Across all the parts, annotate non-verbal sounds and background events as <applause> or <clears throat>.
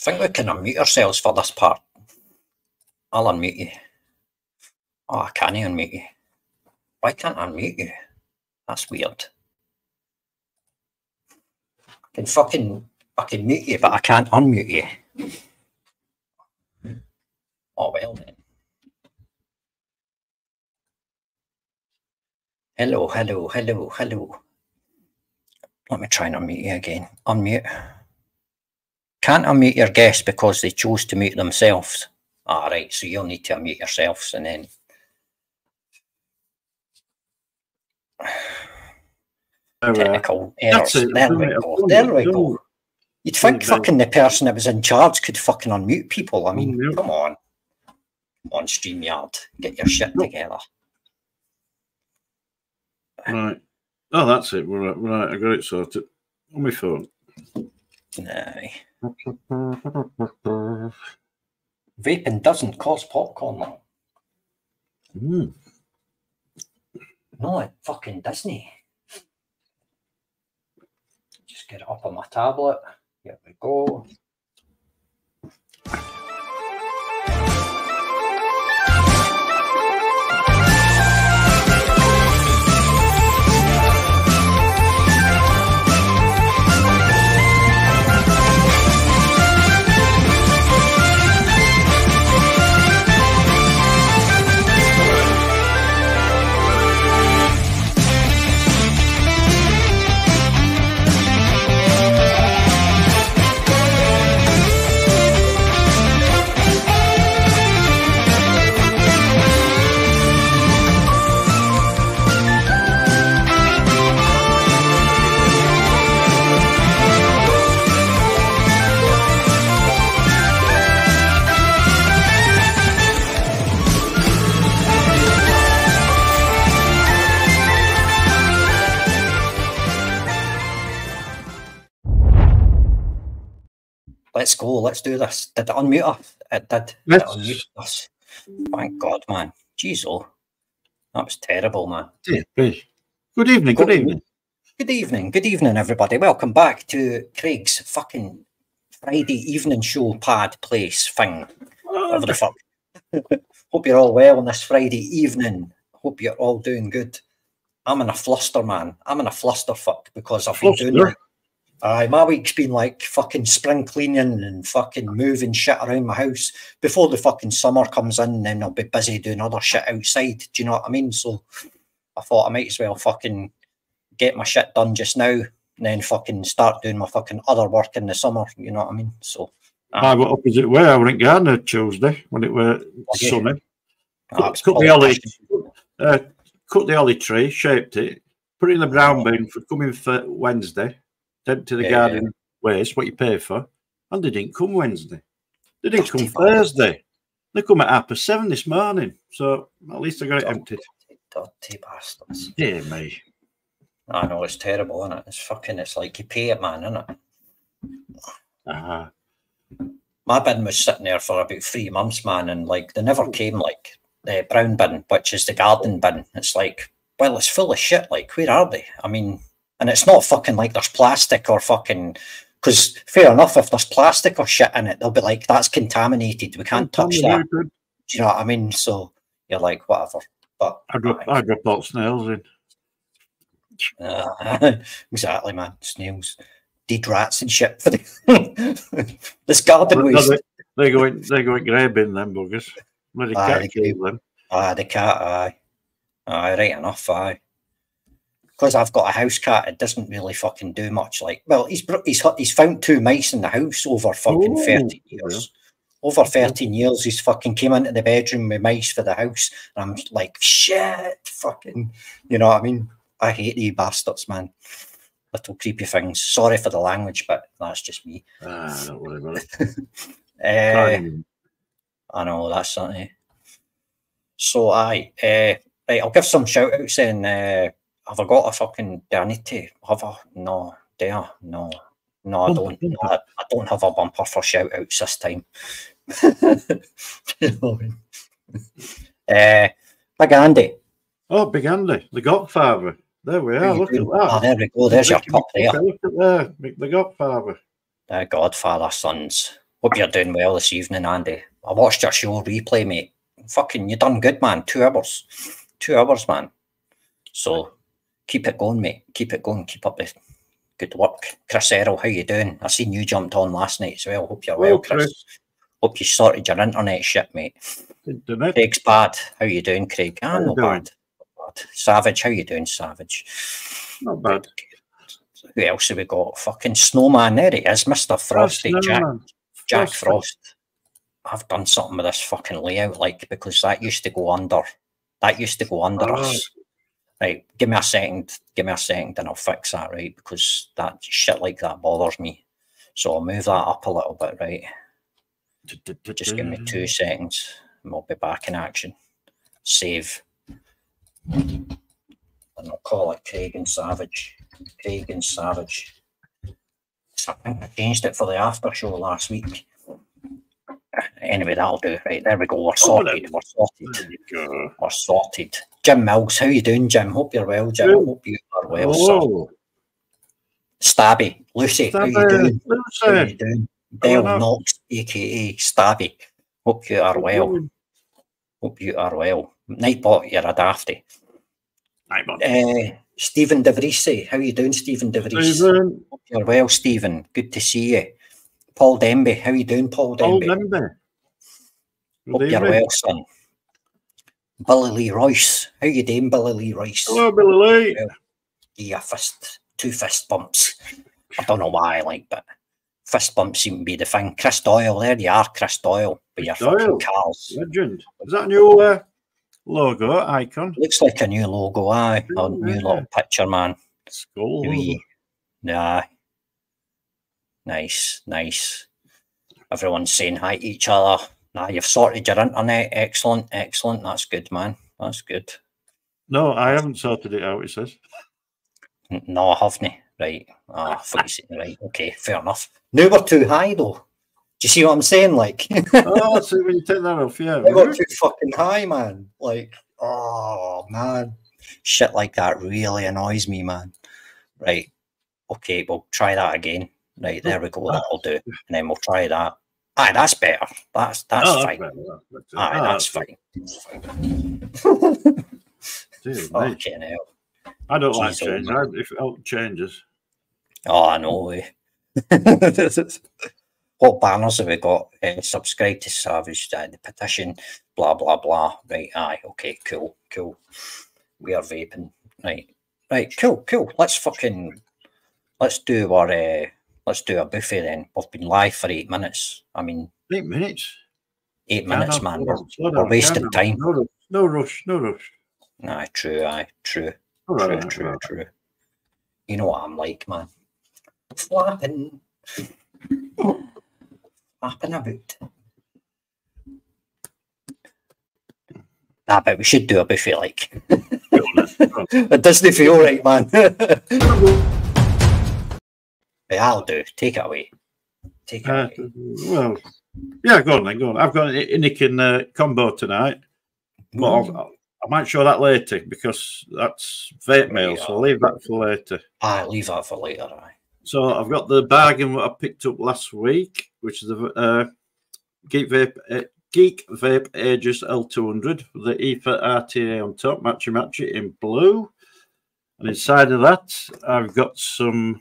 think we can unmute ourselves for this part. I'll unmute you. Oh, I can't unmute you. Why can't I unmute you? That's weird. I can fucking I can mute you, but I can't unmute you. Oh well then. Hello, hello, hello, hello. Let me try and unmute you again. Unmute. Can't unmute your guests because they chose to mute themselves. Ah, right. So you'll need to unmute yourselves and then. Technical errors. it, There we it? go. There we go. You'd think There we go. fucking the person that was in charge could fucking unmute people. I mean, come on. Come on, StreamYard. Get your shit together. Right. Oh, that's it. Right, right. I got it sorted on my phone. Aye. Vaping doesn't cause popcorn. though. Mm. No, it fucking doesn't. Just get it up on my tablet. Here we go. Let's go. Let's do this. Did it unmute us? It did. It Yes. unmute us. Thank God, man. Jeez, oh. That was terrible, man. Dear me. Good evening. Good evening. Good evening. Good evening, everybody. Welcome back to Craig's fucking Friday evening show pad place thing. Oh. Whatever the fuck. <laughs> Hope you're all well on this Friday evening. Hope you're all doing good. I'm in a fluster, man. I'm in a fluster fuck because I've been doing Aye, my week's been like fucking spring cleaning and fucking moving shit around my house. Before the fucking summer comes in, then I'll be busy doing other shit outside. Do you know what I mean? So I thought I might as well fucking get my shit done just now and then fucking start doing my fucking other work in the summer. You know what I mean? So I went opposite way. I went in Gardner Tuesday when it were yeah. sunny. ah, it's cut the politician. uh, cut the holly tree, shaped it, put it in the brown bin for coming for Wednesday. Sent to the Yeah. garden waste, what you pay for, and they didn't come Wednesday. They didn't come Thursday. They come at half past seven this morning. So at least I got it emptied. Dirty bastards. Dear me. I know it's terrible, isn't it? It's fucking. It's like you pay it, man, isn't it? Ah, my bin was sitting there for about three months, man, and like they never came like the brown bin, which is the garden bin. It's like, well, it's full of shit. Like, where are they? I mean, and it's not fucking like there's plastic or fucking. Because fair enough, if there's plastic or shit in it, they'll be like, that's contaminated. We can't touch that. Do you know what I mean? So you're like, whatever. But I drop, I drop all snails in. Uh, <laughs> exactly, man. Snails, dead rats and shit for the <laughs> this garden waste. they, go in, they go in grey bin, them buggers. Bloody Aye, cat they kill them. Ah, the cat, aye. Aye, right enough, aye. Because I've got a house cat, it doesn't really fucking do much. Like, well, he's he's he's found two mice in the house over fucking Oh, thirteen years. Over thirteen years, he's fucking came into the bedroom with mice for the house, and I'm like, shit, fucking, you know what I mean? I hate you bastards, man. Little creepy things. Sorry for the language, but that's just me. Ah, don't worry about it. <laughs> Uh. I know that's something. So I, uh, right, I'll give some shout outs then. Uh, have I got a fucking? Do I need to have a? No, I? No, no, I don't. No, I, I don't have a bumper for shout outs this time. <laughs> You know what I mean? uh, Big Andy. Oh, Big Andy, the Godfather. There we are. Look at Ah, that. there we go. There's your pup there. Look at there, the Godfather. The Godfather sons. Hope you're doing well this evening, Andy. I watched your show replay, mate. Fucking, you done good, man. Two hours. Two hours, man. So keep it going, mate. Keep it going. Keep up the good work. Chris Errol, how you doing? I seen you jumped on last night as well. Hope you're well, Chris. Chris. Hope you sorted your internet shit, mate. Internet. Craig's bad. How you doing, Craig? Ah, not bad. bad. Savage, how you doing, Savage? Not bad. Who else have we got? Fucking Snowman. There he is, Mr. Frosty Jack. Jack Frost. I've done something with this fucking layout, like because that used to go under. That used to go under oh. us. Right, give me a second. Give me a second, and I'll fix that. Right, because that shit like that bothers me. So I'll move that up a little bit. Right. Just give me two seconds, and we'll be back in action. Save. And I'll call it Craig and Savage. Craig and Savage. I think I changed it for the after show last week. Anyway, that'll do. Right, there we go. We're sorted. Oh, We're sorted. We're sorted. Jim Mills, how you doing, Jim? Hope you're well, Jim. Good. Hope you are well, oh. sir. Stabby, Lucy, Stabby. how you doing? Lucy. How you doing? Dale Knox, aka Stabby. Hope you are well. Hope you are well. Nightbot, you're a dafty. Nightbot. Uh, Stephen DeVries, how you doing, Stephen DeVries? Hope you're well, Stephen. Good to see you. Paul Demby. How you doing, Paul Demby? Paul Denby. Hope you're well, son. Billy Lee Royce. How you doing, Billy Lee Royce? Hello, Billy Lee. Well, yeah, fist, two fist bumps. I don't know why, I like, but fist bumps seem to be the thing. Chris Doyle, there you are, Chris Doyle, with your Doyle. fucking cars. Legend. Is that a new uh, logo icon? Looks like a new logo, aye. A new little picture, man. Skull. Yeah, Nice, nice. Everyone's saying hi to each other. Nah, you've sorted your internet. Excellent, excellent. That's good, man. That's good. No, I haven't sorted it out, it says. No, I haven't. Right. Ah, oh, right. Okay, fair enough. Now we're too high, though. Do you see what I'm saying? Like, oh, so when you take that off, yeah. We got too fucking high, man. Like, oh, man. Shit like that really annoys me, man. Right. Okay, we'll try that again. Right, there we go. That'll do. And then we'll try that. Aye, that's better. That's that's oh, fine. That's Aye, oh, that's, that's fine. <laughs> <laughs> Dude, Fucking hell. I don't Jeez, like change. I, if it changes. Oh, I know. Eh? <laughs> what banners have we got? Uh, subscribe to Savage, uh, the petition, blah, blah, blah. Right, aye, okay, cool, cool. We are vaping. Right, right, cool, cool. Let's fucking, let's do our, uh, let's do a buffet then. We've been live for eight minutes. I mean, eight minutes. Eight minutes, man. We're, we're wasting time. No, no rush, no rush. Nah, true, aye, true, true, right, true, right. true. You know what I'm like, man. Flapping, flapping about. Nah, but we should do a buffet like. <laughs> it doesn't feel right, man. <laughs> Yeah, I'll do. Take it away. Take it uh, away. Well, yeah, go on then. Go on. I've got an Nick in uh, combo tonight, but mm. I'll, i might show that later because that's vape mail. So I'll leave that for later. I leave that for later. Aye. So I've got the bargain that I picked up last week, which is the uh, Geek Vape uh, Geek Vape Aegis L200 with the ETHA RTA on top, matchy matchy in blue. And inside of that, I've got some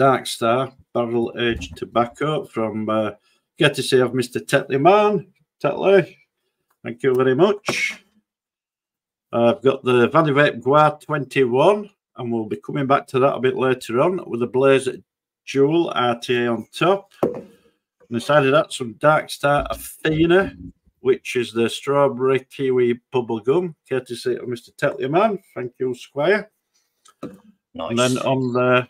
Dark Star barrel aged tobacco from uh, courtesy of Mr. Tetley Man. Tetley, thank you very much. I've got the Valley Vape Gua 21, and we'll be coming back to that a bit later on with the Blaze Jewel RTA on top. And inside of that, some Dark Star Athena, which is the strawberry kiwi bubble gum, courtesy of Mr. Tetley Man. Thank you, Squire. Nice. And then on the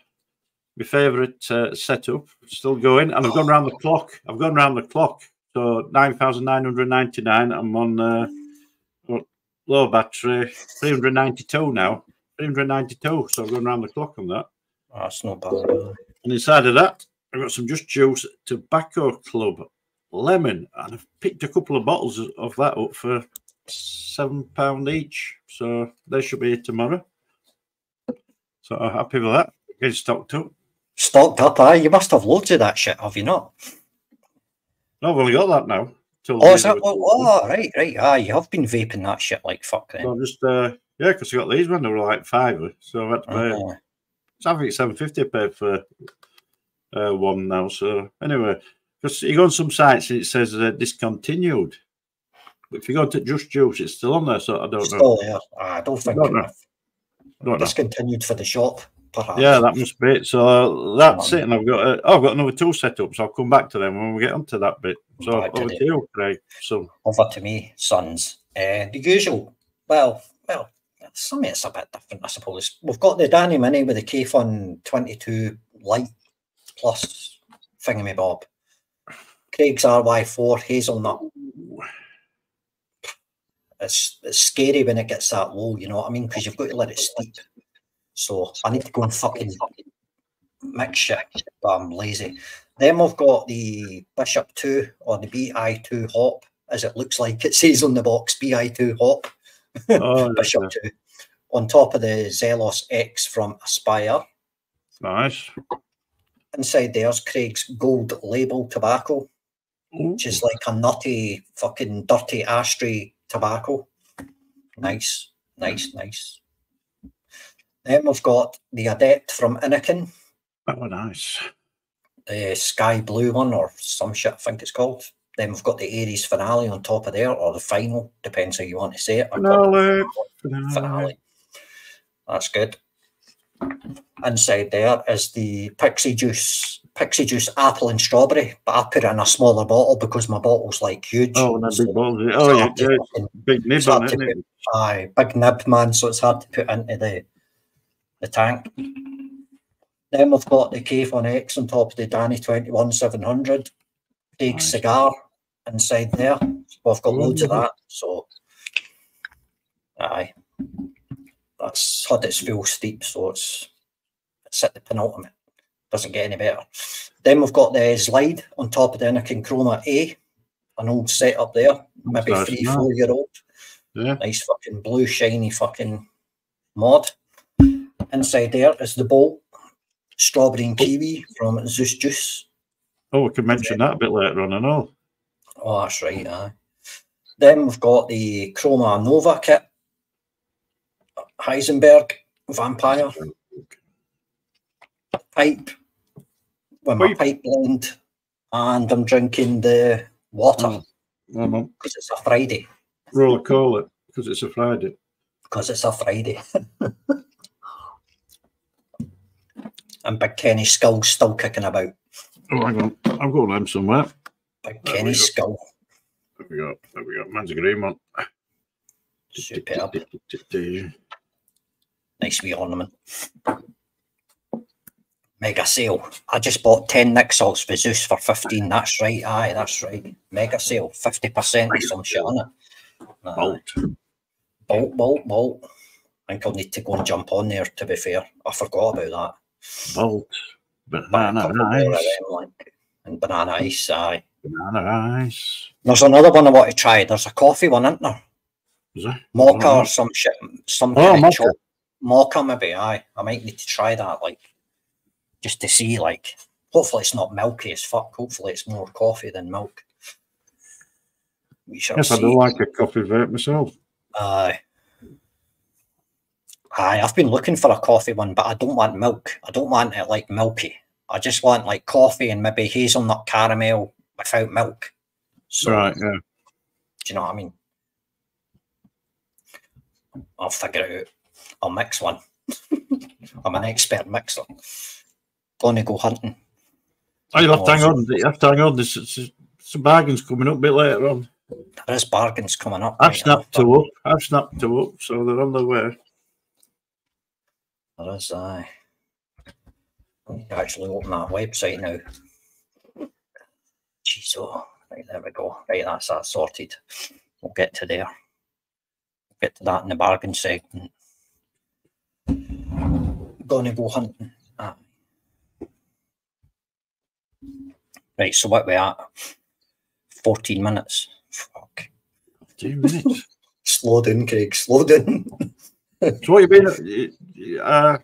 my favourite uh, setup, still going, and I've gone around the clock. I've gone around the clock, so nine thousand nine hundred ninety nine. I'm on uh, low battery, three hundred ninety two now. Three hundred ninety two. So I've gone around the clock on that. Oh, that's not bad. And inside of that, I've got some Just Juice Tobacco Club lemon, and I've picked a couple of bottles of that up for seven pound each. So they should be here tomorrow. So I'm happy with that. Getting stocked up stocked up. Aye, you must have loads of that shit, have you not? I've only got that now. Oh, is that what? Oh, right, right. Ah, you have been vaping that shit like fuck then. I'm just uh, yeah, because I got these when they were like five, so I had to pay. Uh, I think seven fifty paid for uh, one now. So anyway, because you go on some sites and it says uh, discontinued. But if you go to Just Juice, it's still on there. So I don't know. still there. Ah, I don't think Don't know. I've I don't know. discontinued for the shop, perhaps. Yeah, that must be it. So uh, that's it. And I've got uh, oh, I've got another two set up, so I'll come back to them when we get onto that bit. So over did to you, Craig. So over to me, sons. Uh, the usual. Well, well, some it's a bit different, I suppose. We've got the Danny Mini with the Kayfun 22 Light Plus thingamy bob. Craig's RY4 hazelnut. It's, it's scary when it gets that low, you know what I mean? Because you've got to let it steep. So I need to go and fucking mix shit, but I'm lazy. Then we've got the Bishop 2 or the BI2 hop, as it looks like it says on the box, BI2 hop, oh, <laughs> Bishop 2. On top of the Zelos X from Aspire. nice. Inside there's Craig's gold label tobacco, Ooh, which is like a nutty, fucking dirty ashtray tobacco. Nice, nice, nice. Then we've got the Adept from Anakin, oh, nice. the sky blue one or some shit, I think it's called. Then we've got the Ares finale on top of there, or the final, depends how you want to say it. Finale. finale. That's good. Inside there is the Pixie Juice, Pixie Juice apple and strawberry, but I put it in a smaller bottle because my bottle's like huge. Oh, and a so big it's Oh, yeah. Big nib on it? Aye, big nib, man, so it's hard to put into the the tank. Then we've got the Cave on X on top of the Danny 21 700. Big Nice. cigar inside there. We've got loads of that. So, aye. That's had its full steep, so it's, it's at the penultimate. Doesn't get any better. Then we've got the slide on top of the Anakin Chroma A, an old setup there, maybe three, four year old Yeah. nice fucking blue shiny fucking mod. Inside there is the bolt, strawberry and oh. kiwi from Zeus Juice. Oh, we can mention that a bit later on I know. Oh, that's right. Aye. Then we've got the Chroma Nova kit, Heisenberg Vampire pipe with my Pipe. pipe blend, and I'm drinking the water mm. Oh. Oh, because it's a Friday. Roller cola, because it's a Friday. <laughs> Because it's a Friday. <laughs> and Big Kenny Skull's still kicking about. Oh, hang on. I've got them somewhere. Big There. Skull. There we go. There we go. Man's a green one. Superb. Nice wee ornament. Mega sale. I just bought 10 Nixals for Zeus for 15. That's right. Aye, that's right. Mega sale. 50% or some shit on it. Aye. Bolt. Bolt, bolt, bolt. I think I'll need to go and jump on there, to be fair. I forgot about that. Bolt. Banana of ice. like, and banana ice, aye. Banana ice. There's another one I want to try. There's a coffee one, isn't there? Is there? Mocha or some shit. Some Oh, kind of mocha. chop. Mocha, maybe, aye. I might need to try that, like, just to see, like, hopefully it's not milky as fuck. Hopefully it's more coffee than milk. We shall Yes, I do like a coffee vape myself. Aye. Aye, I've been looking for a coffee one, but I don't want milk. I don't want it like milky. I just want like coffee and maybe hazelnut caramel without milk. So, Right, yeah. do you know what I mean? I'll figure it out. I'll mix one. <laughs> I'm an expert mixer. Gonna go hunting. Oh, you'll have to hang on. You have to hang on. There's, some bargains coming up a bit later on. There is bargains coming up. I've right snapped two up. I've snapped two up, so they're on their way. There is, aye. I need to actually open that website now. <laughs> Jeez, oh, right, there we go. Right, that's that sorted. We'll get to there. Get to that in the bargain segment. Gonna go hunting. Aye. Right, so what we at? 14 minutes. Fuck. Two minutes. <laughs> Slow down, Craig, slow down. so what you been? <laughs> Uh,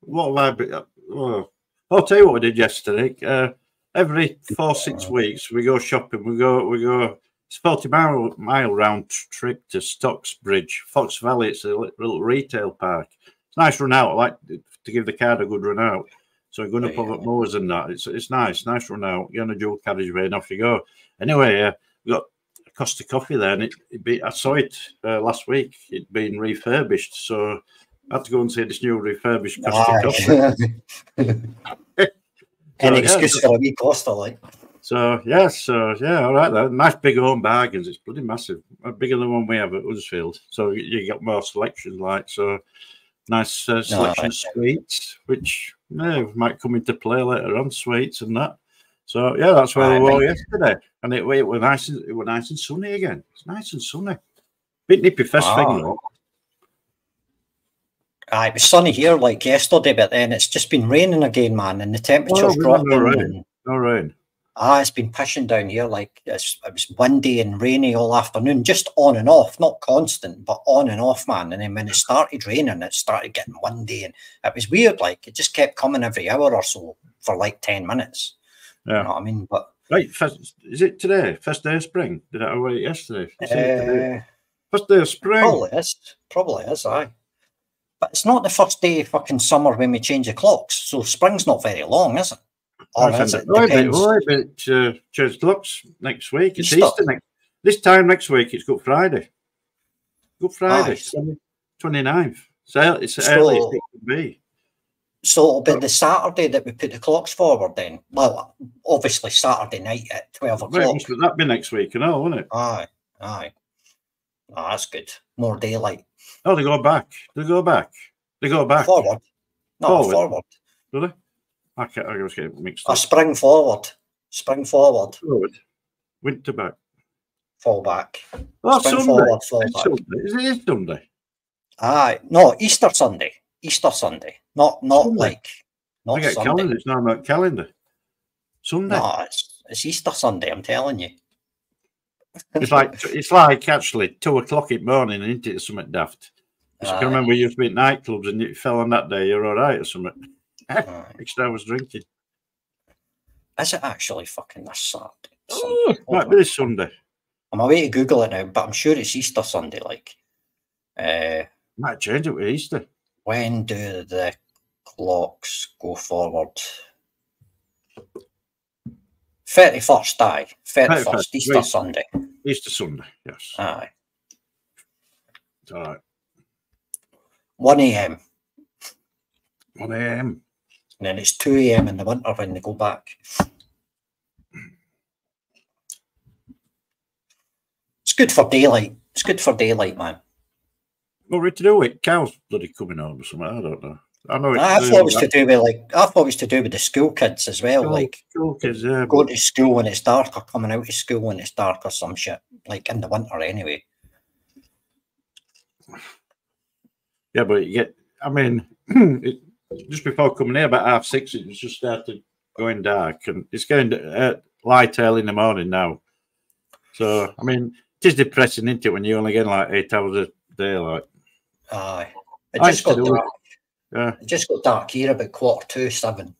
what have I been? Oh, I'll tell you what I did yesterday. Uh, every four six weeks we go shopping. We go we go. It's forty mile mile round trip to Stocksbridge, Fox Valley. It's a little retail park. It's nice run out. I like to give the card a good run out. So I'm going to put up mowers and that. It's it's nice, nice run out. You're on a dual carriageway and off you go. Anyway, uh, we got Costa Coffee there, and it, it be, I saw it uh, last week. It'd been refurbished, so I had to go and see this new refurbished Costa Coffee. An excuse for a wee Costa, like. So yeah, so yeah, all right. Then. Nice big home bargains. It's bloody massive, bigger than one we have at Huddersfield. So you get more selections, like so. Nice uh, selection no, of sweets, which yeah, might come into play later on. Sweets and that. So yeah, that's where we were yesterday, and it, it was nice. It was nice and sunny again. It's nice and sunny. Bit nippy first oh. thing though. Aye, it was sunny here like yesterday, but then it's just been raining again, man, and the temperature's oh, dropping. No rain. No rain. Ah, it's been pushing down here like it's, it was windy and rainy all afternoon, just on and off, not constant, but on and off, man. And then when it started raining, it started getting windy, and it was weird. Like it just kept coming every hour or so for like ten minutes. Yeah. You know what I mean? But right, first, is it today? First day of spring? Did I wait yesterday? Uh, first day of spring. Probably is. Probably is. Aye. But it's not the first day of fucking summer when we change the clocks. So spring's not very long, is it? Or is it? Right, but, right, but uh, change clocks next week. It's Easter. Next. This time next week, it's Good Friday. Good Friday, Aye. 29th. So it's so, early as it can be. So it'll be the Saturday that we put the clocks forward then. Well, obviously Saturday night at 12 o'clock. Right, must that be next week and all, won't it? Aye, aye. Oh, that's good. More daylight. Oh, they go back. They go back. They go back. Forward. No, forward. forward. Do they? I can't I was getting mixed up. A spring forward. Spring forward. Forward. Winter back. Fall back. Oh, spring Sunday. forward, fall it's back. Sunday. Is it Sunday? Aye. No, Easter Sunday. Easter Sunday. Not not Sunday. like not I get Sunday. calendar. It's not about er calendar. Sunday. No, it's, it's Easter Sunday, I'm telling you. It's like it's like actually two o'clock in the morning and into something daft. I can remember you used to be at nightclubs and it fell on that day, you're all right or something. <laughs> Extra I was drinking. Is it actually fucking this Saturday? Oh, might be this Sunday. I'm away to Google it now, but I'm sure it's Easter Sunday. Like, uh, might change it with Easter. When do the clocks go forward? 31st, aye. 31st, 31st Easter Wait, Sunday. Easter Sunday, yes. Aye. All right. 1 a.m. 1 a.m. And then it's 2 a.m. in the winter when they go back. It's good for daylight. It's good for daylight, man. What we to do with cows bloody coming home or something? I don't know. I know. I thought it was to do with like I thought it was to do with the school kids as well, school, like school kids, yeah. Going to school when it's dark or coming out of school when it's dark or some shit. Like in the winter anyway. Yeah, but you get I mean <clears throat> it, just before coming here about half six it was just started going dark and it's going uh, light early in the morning now. So I mean it is depressing, isn't it, when you're only getting like eight hours a day like Aye. It just got dark. Yeah. It just got dark here about quarter to seven.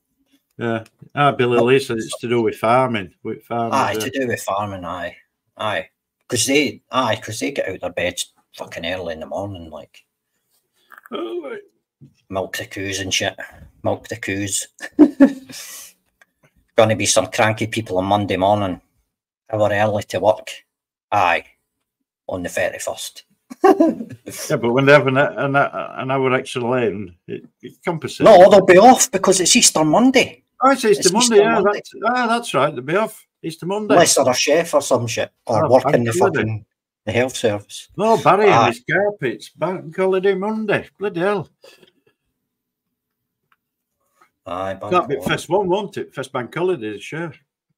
Yeah. Ah, Billy Lee said it's to do with farming. With farming. Aye, to do with farming, aye. Aye. Because they aye, because they get out of their beds fucking early in the morning, like oh, right. milk the coos and shit. Milk the coos. <laughs> Gonna be some cranky people on Monday morning. Hour early to work. Aye. On the thirty first yeah, but when they have an, an, an hour extra lane, it, it compensates. No, they'll be off because it's Easter Monday. Oh, it's Easter it's Monday, Easter yeah. Monday. That's, ah, that's right. They'll be off Easter Monday. Unless they're a chef or some shit, or oh, working the fucking the health service. No, Barry ah. and his carpets. Bank holiday Monday. Bloody hell. Aye, That'll be first one, won't it? First bank holiday, sure.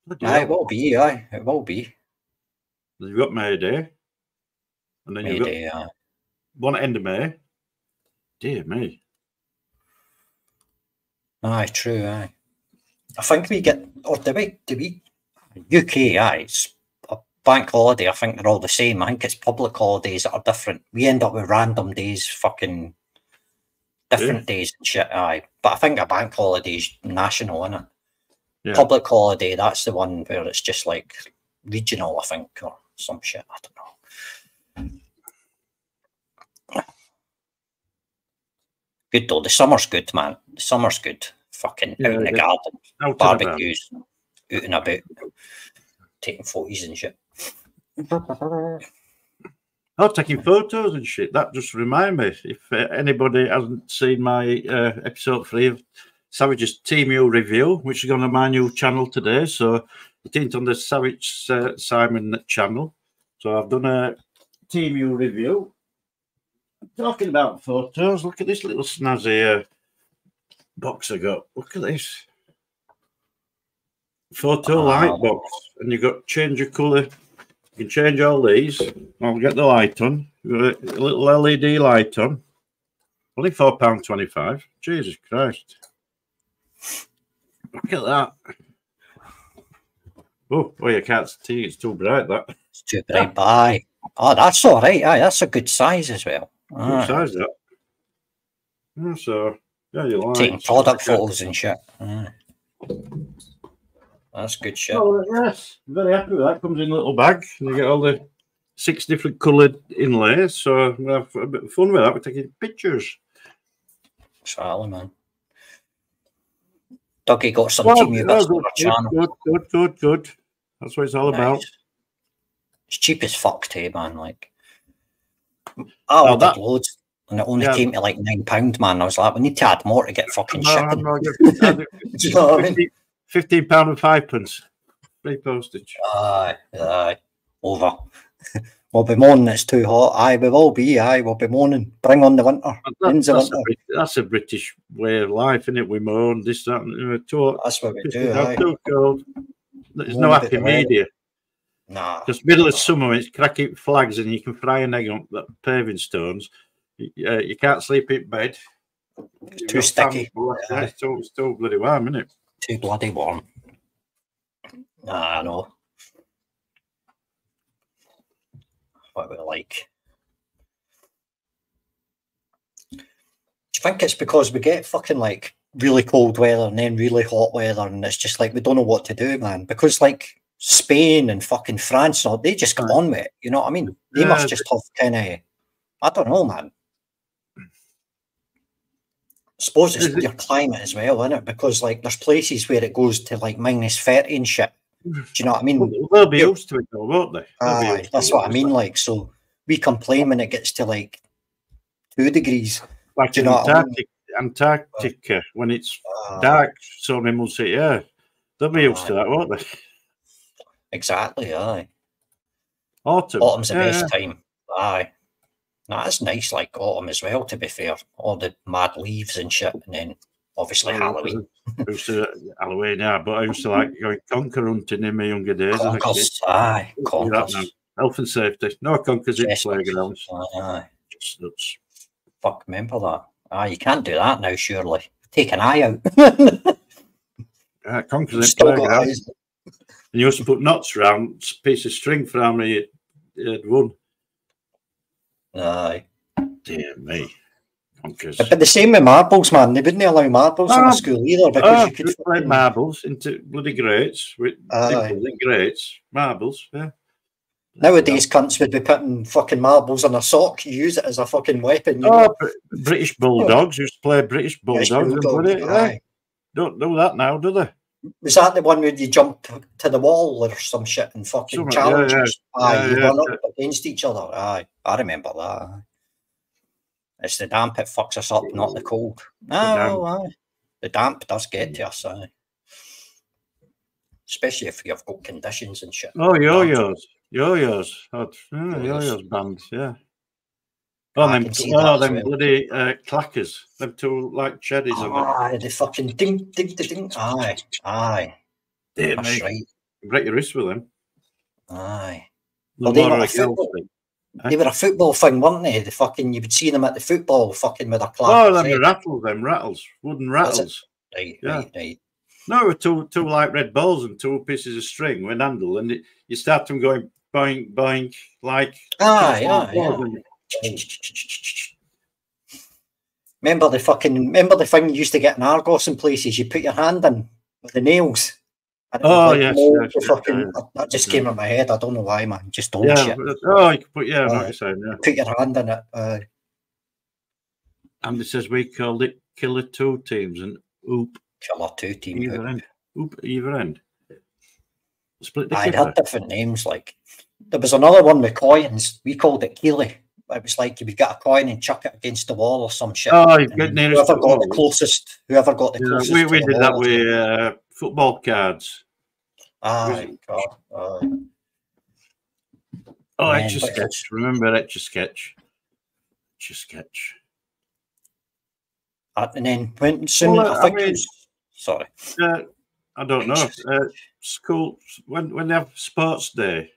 Bloody aye, hell. it will be, aye. It will be. You've got May Day. And then you've got yeah. one at end of May. Dear me. Aye, true, aye. I think we get, or do we, do we, UK, aye, it's a bank holiday. I think they're all the same. I think it's public holidays that are different. We end up with random days, fucking different yeah. days and shit, aye. But I think a bank holiday is national, isn't it? Yeah. Public holiday, that's the one where it's just like regional, I think, or some shit. I don't know. Good though. The summer's good, man. The summer's good. Fucking Yeah, out in the yeah. garden, barbecues, out and about, taking photos and shit. <laughs> Oh, taking photos and shit. That just remind me. If uh, anybody hasn't seen my uh, episode three of Savage's Temu review, which is on my new channel today, so it ain't on the Savage uh, Simon channel. So I've done a Temu review. Talking about photos, look at this little snazzy uh, box I got. Look at this photo Wow. light box, and you got change of colour. You can change all these. I'll get the light on. Got A little LED light on. Only four pound twenty-five. Jesus Christ! Look at that. Oh, oh, you can't see. It's too bright. That It's too bright, but aye. Oh, that's all right. Aye, that's a good size as well. Aye. size that. Yeah, so yeah, you like Taking product photos and shit. Aye. That's good shit. Oh, yes, very happy with that. Comes in a little bag. And you get all the six different coloured inlays. So we have a bit of fun with that. We're taking pictures. Exactly, man. Dougie got some Well, Temu yeah, bits on good, channel. good, good, good, good. That's what it's all about. Nice. It's cheap as fuck too, man. Like, Oh, ordered that- loads, and it only Yeah. came to like nine pound, man. I was like, we need to add more to get fucking No, shipping. not gonna- you <laughs> know I mean? 15 pound and five pence. Free postage. Aye, aye, over. <laughs> we'll be moaning it's too hot. Aye, we will be. Aye, we'll be moaning. Bring on the winter. That- that's, a, winter. Brit- that's a British way of life, isn't it? We moan this, that, and uh, too, That's what we do. Aye. too cold. There's no happy media. Nah, Just middle of summer, it's cracking flags, and you can fry an egg on the paving stones. You, uh, you can't sleep in bed. You've too sticky. Yeah. It's too, it's bloody warm, isn't it? too bloody warm. Nah, I know. What we like. Do you think it's because we get fucking like really cold weather and then really hot weather, and it's just like we don't know what to do, man? Because like Spain and fucking France, and all, they just come on with it. You know what I mean? They Yeah, must just have kind of, I don't know, man. suppose it's your climate as well, isn't it? Because like there's places where it goes to like minus thirty and shit. Do you know what I mean? Well, they'll be used to it, though, won't they? Aye, that's what I mean. Like, Like, so we complain when it gets to like two degrees. like do you know what I mean? Antarctica, when it's Uh, dark, sun will say, yeah, they'll be used to that, won't they? Exactly. Aye. Autumn. Autumn's the yeah, best time. Aye. No, that's nice. Like autumn as well. To be fair, all the mad leaves and shit, and then obviously yeah. Halloween. <laughs> To Halloween, yeah, but I used to like going conker hunting in my younger days. Conkers. Aye. Conkers. Health and safety. No conkers in playgrounds. Aye. Just nuts. Fuck, remember that? Aye, you can't do that now, surely. Take an eye out. <laughs> Yeah, conkers in playgrounds. Eyes. And you used to put knots around a piece of string for how many you had won. Aye. Dear me. Conkers. But the same with marbles, man. They wouldn't allow marbles in Ah. the school either because Oh, you could we played marbles into bloody grates with Aye. dimples grates. Marbles, yeah. Nowadays, cunts would be putting fucking marbles in a sock. You use it as a fucking weapon. You Oh, know? Br- British Bulldogs used to play British Bulldogs. and bulldogs, bloody- aye. aye. Don't do that now, do they? Was that the one where you jump to the wall or some shit and fucking Something, yeah, challenges? Aye, Yeah, you yeah, run up against each other. Aye, I remember that. It's the damp it fucks us up, not the cold. No, aye. The damp does get mm. to us, aye. Especially if you've got conditions and shit. Oh, yo-yos. Yo-yos. Oh, yeah, Yo-yos. yo-yos yeah. Oh, I them, oh, them well. bloody uh, clackers. Them two like them. Aye, the fucking ding, ding, ding, ding. Aye, aye. Dear That's me. right. Break your wrist with them. Aye. The Well, they were a football-. They were a football thing, weren't they? The fucking you would see them at the football fucking with a clap. Oh, them rattles, them rattles, wooden rattles. Right, yeah. right, right. No, two two like red balls and two pieces of string with an handle, and it, you start them going boing boing like. Aye, aye, aye. And- Remember the fucking remember the thing you used to get in Argos in places? You put your hand in with the nails And Oh, like yes, loads yes, fucking, yeah. that- just came in my head. I don't know why, man. Just old Yeah. shit. Oh, you put yeah. I know what saying. Yeah. Put your hand in it. Uh, Andy says we called it Killer Two Teams and Oop killer two team. either end. Oop either end. Split the I'd had different names. Like there was another one with coins. We called it Keely. It was like you would get a coin and chuck it against the wall or some shit. Oh, you've got nearest whoever got the closest, whoever got the Yeah, closest. we we did that with uh, football cards. Aye, God. aye. Oh, Man, Etch a Sketch. Remember Etch a Sketch? Etch a Sketch. Uh, and then when soon, Well, I I mean- was, sorry. Uh, I don't know. Uh, school when when they have sports day,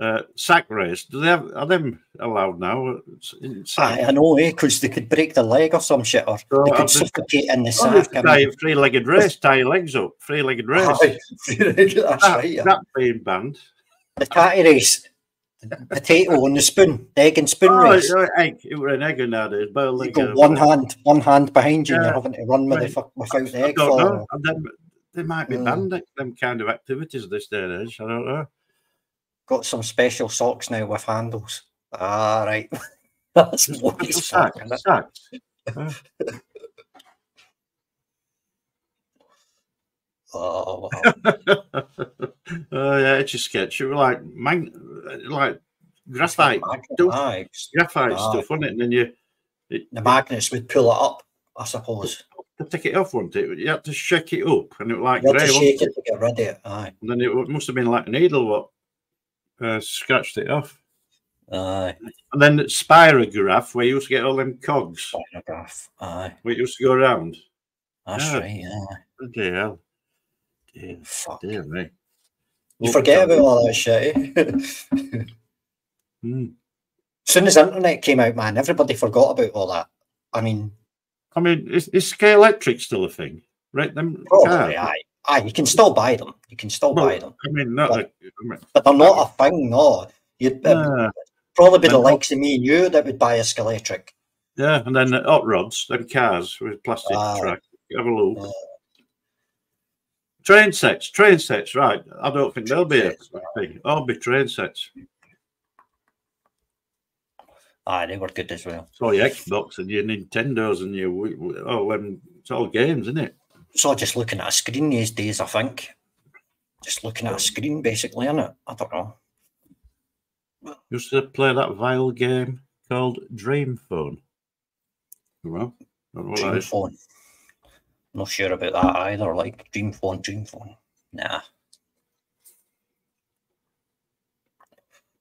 uh, sack race. Do they have? Are them allowed now? Aye, I know, eh? Because they could break the leg or some shit, or So they could just- suffocate in the Oh, sack. I mean, three-legged race. Tie your legs up. Three-legged <laughs> race. aye, that's that, right. yeah. that being banned. The catty race, potato and the spoon, the egg and spoon Oh, race. uh, egg. It were an egg nowadays. Boiled You egg. go uh, one hand, one hand behind you, and you're having to run with Right. fuck without the I egg don't know. They might be Mm. banned. Them kind of activities at this day and age. I don't know. Got some special socks now with handles. Ah, right. <laughs> That's what Little it's fuck, sacks. isn't it? sacks. <laughs> Oh, wow. <laughs> oh yeah, it's a sketch. It was like mag- like graphite, stuff. graphite Ah. stuff, wasn't it? And then you The magnets would pull it up, I suppose. to take it off, wasn't it? You had to shake it up, and it was like You had grey. to shake it to get rid of it. Aye, And then it must have been like a needle what uh, scratched it off. aye. And then spirograph, where you used to get all them cogs, Photograph. Aye, where it used to go around. that's Yeah. right. Yeah. Bloody hell. Dear, Fuck. dear me. You forget about all that shit. Eh? Hmm. as soon as the internet came out, man, everybody forgot about all that. I mean, I mean, is, is Scalextric still a thing? Right? Them probably, aye. Aye, you can still buy them. You can still Well, buy them. I mean, not But- I mean, But they're not a thing, no. You'd uh, probably be the likes of me and you that would buy a Scalextric. yeah, and then the hot rods, them cars with plastic Aye. track. Have a look. Train sets, train sets, right. I don't think they'll be a thing. All be train sets. Aye, they were good as well. So your Xbox and your Nintendos and your oh, um, it's all games, isn't it? So just looking at a screen these days, I think. Just looking at a screen, basically, innit? I don't know. Used to play that vile game called Dream Phone. Well, don't know what that Dream phone. Not sure about that either. Like dream phone, dream phone. Nah.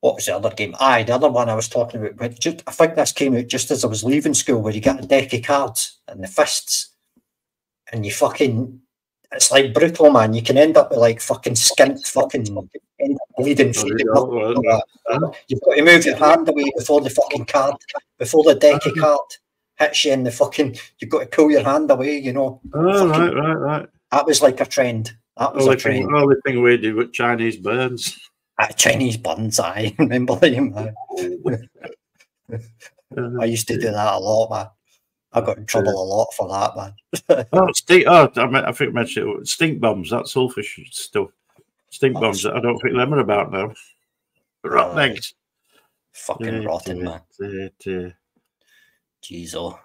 What was the other game? Aye, the other one I was talking about. But just, I think this came out just as I was leaving school, where you get a deck of cards and the fists, and you fucking. It's like brutal, man. You can end up with like fucking skint, fucking end up bleeding. Oh, yeah, well. You've got to move your hand away before the fucking card, before the deck of card hits you in the fucking. You've got to pull your hand away. You know Oh, Fucking- right, right, right. that was like a trend. That was Only a thing, trend. only thing we did with Chinese burns. Ah, Chinese buns, I <laughs> remember them. <laughs> I used to do that a lot, man. I got in trouble a lot for that, man. <laughs> Oh, stink! Oh, I, meant, I think I mentioned it. Stink bombs. That sulfish stuff. Stink Oh, bombs. I don't think them are about now. Rotten eggs. Fucking rotten, man. man. Jeez, oh.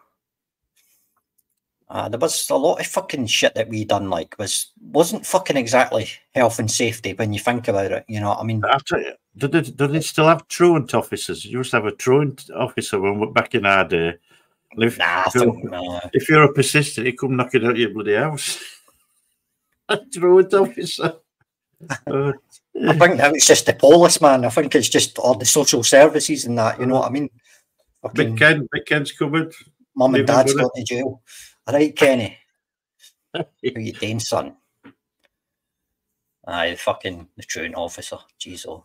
Uh, there was a lot of fucking shit that we done, like, was, wasn't fucking exactly health and safety when you think about it. You know what I mean? You, do they, do they still have truant officers? You used to have a truant officer when we're back in our day. If, Nah, if, you're, nah. if you're a persistent, he come knocking at your bloody house. a truant officer. Uh, I think now it's just the police, man. I think it's just all the social services and that, you know what I mean? Fucking Big Ken, Big Ken's coming. mum and dad's with to jail. All right, Kenny. <laughs> How you doing, son? Aye, fucking the truant officer. Jeez, oh.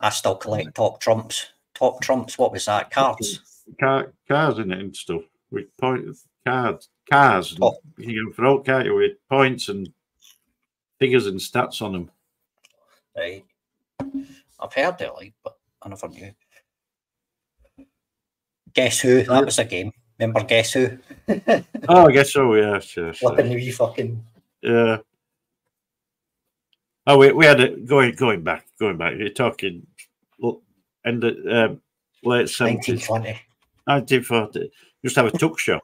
I still collect top trumps. Top trumps, what was that? Cards. Car, cars in it and stuff with points, cards, cars. Oh. You can throw can't you, with points and figures and stats on them. Right. I've heard it, like, but I never knew. Guess who? That was a game. Remember Guess Who? <laughs> oh, I guess so. Yes, yes. Flipping the wee fucking. Yeah. Oh, we, we had it going going back, going back. You're talking end of um, late seventies, 1920. nineteen forty. Used to have a tuck shop,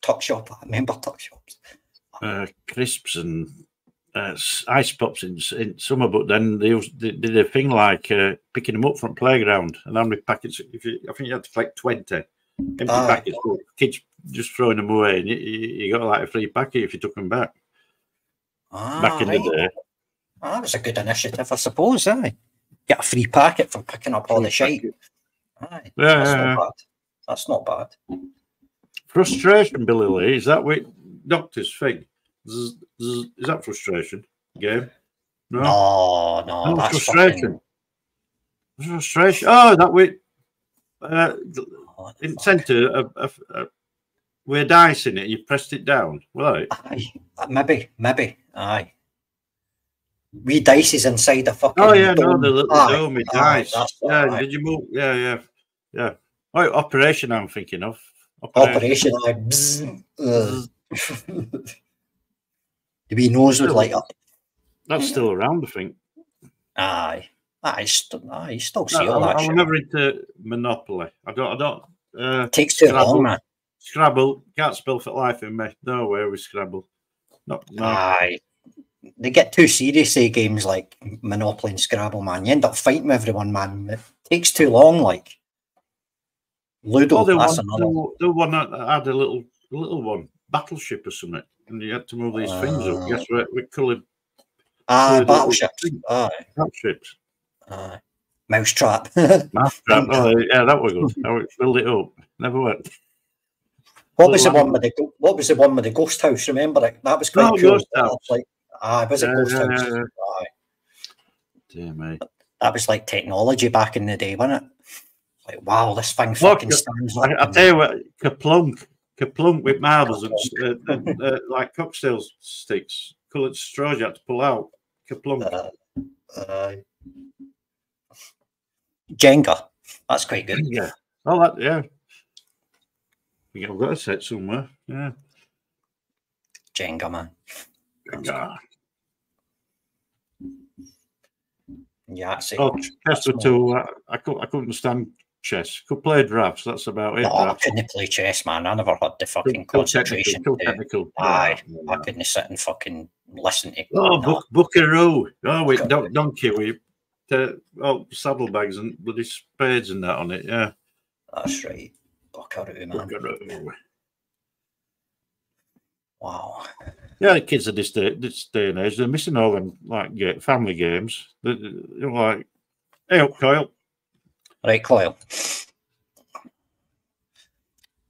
Tuck shop. I remember tuck shops. uh, crisps and uh, ice pops in, in summer. But then they, used, they did a thing like uh, picking them up from playground, and how many packets? If you, I think you had to collect twenty empty Aye. packets. But kids just throwing them away, and you, you got like a free packet if you took them back. Ah, back in right. the day. Ah, that was a good initiative, I suppose. Aye. Get a free packet for picking up all the Free shite. Aye. Yeah, That's yeah, not yeah. bad. That's not bad. Frustration, Billy Lee. Is that what doctors think? Is, is, is that frustration? Game? No. No, no, No, that's frustration. Frustration. Oh, that we uh, oh, in centre a, a, a, with dice in it. You pressed it down. Right. Aye. Uh, Maybe, maybe. Aye. We dices inside the fucking. Oh yeah, no, the little Aye, dome with dice. that's Yeah. right. Did you move? Yeah, yeah, yeah. Oh, operation. I'm thinking of Operation. Bzz, uh. <laughs> the wee nose would light up. That's still around. I think. Aye. Aye, st- aye, still see No, all I, that I was never into Monopoly. I don't. I don't. Uh, Takes too Scrabble. long, man. Scrabble can't spell for life in me. No way with Scrabble. No, no. Aye. They get too serious, eh, games like Monopoly and Scrabble, man. You end up fighting with everyone, man. It takes too long, like. Ludo, oh, the that's one, another the, one that had a little, little one, battleship or something, and you had to move these things up. Ah. Guess what? We coloured Aye, Ludo. battleships. Aye, battleships. aye. Mousetrap. <laughs> Mousetrap. Oh, yeah, that was good. I would build it up. Never worked. what was the one with the What was the one with the ghost house? Remember it? That was quite Oh, cool. Ghost House. Like, aye, was it Yeah, ghost yeah, house? yeah, yeah. Aye. Dear me. That was like technology back in the day, wasn't it? Like, wow, this thing Look, fucking stands up. I, I tell you what, Kerplunk, Kerplunk with marbles and, uh, and uh, like cocktail sticks, coloured straws you had to pull out. Kerplunk. Uh, uh, Jenga. That's quite good. Yeah. Oh, that, yeah. I think I've got a set somewhere. Yeah. Jenga, man. Ah. Yeah, that's it. Oh, chess That's with two. I, I, couldn't, I couldn't stand chess. Could play drafts. That's about it. I couldn't play chess, man. I never had the fucking concentration. to- technical. Aye, Yeah. I couldn't sit and fucking listen to. Oh, no, book, Buckaroo. Oh, with don- donkey with uh, oh, saddlebags and bloody spades and that on it. Yeah. that's right. Buckaroo, man. Buckaroo. Wow. Yeah, the kids of this day, this day and age, they're missing all them like family games. They're, they're like, hey up, Kyle. Right, Coyle.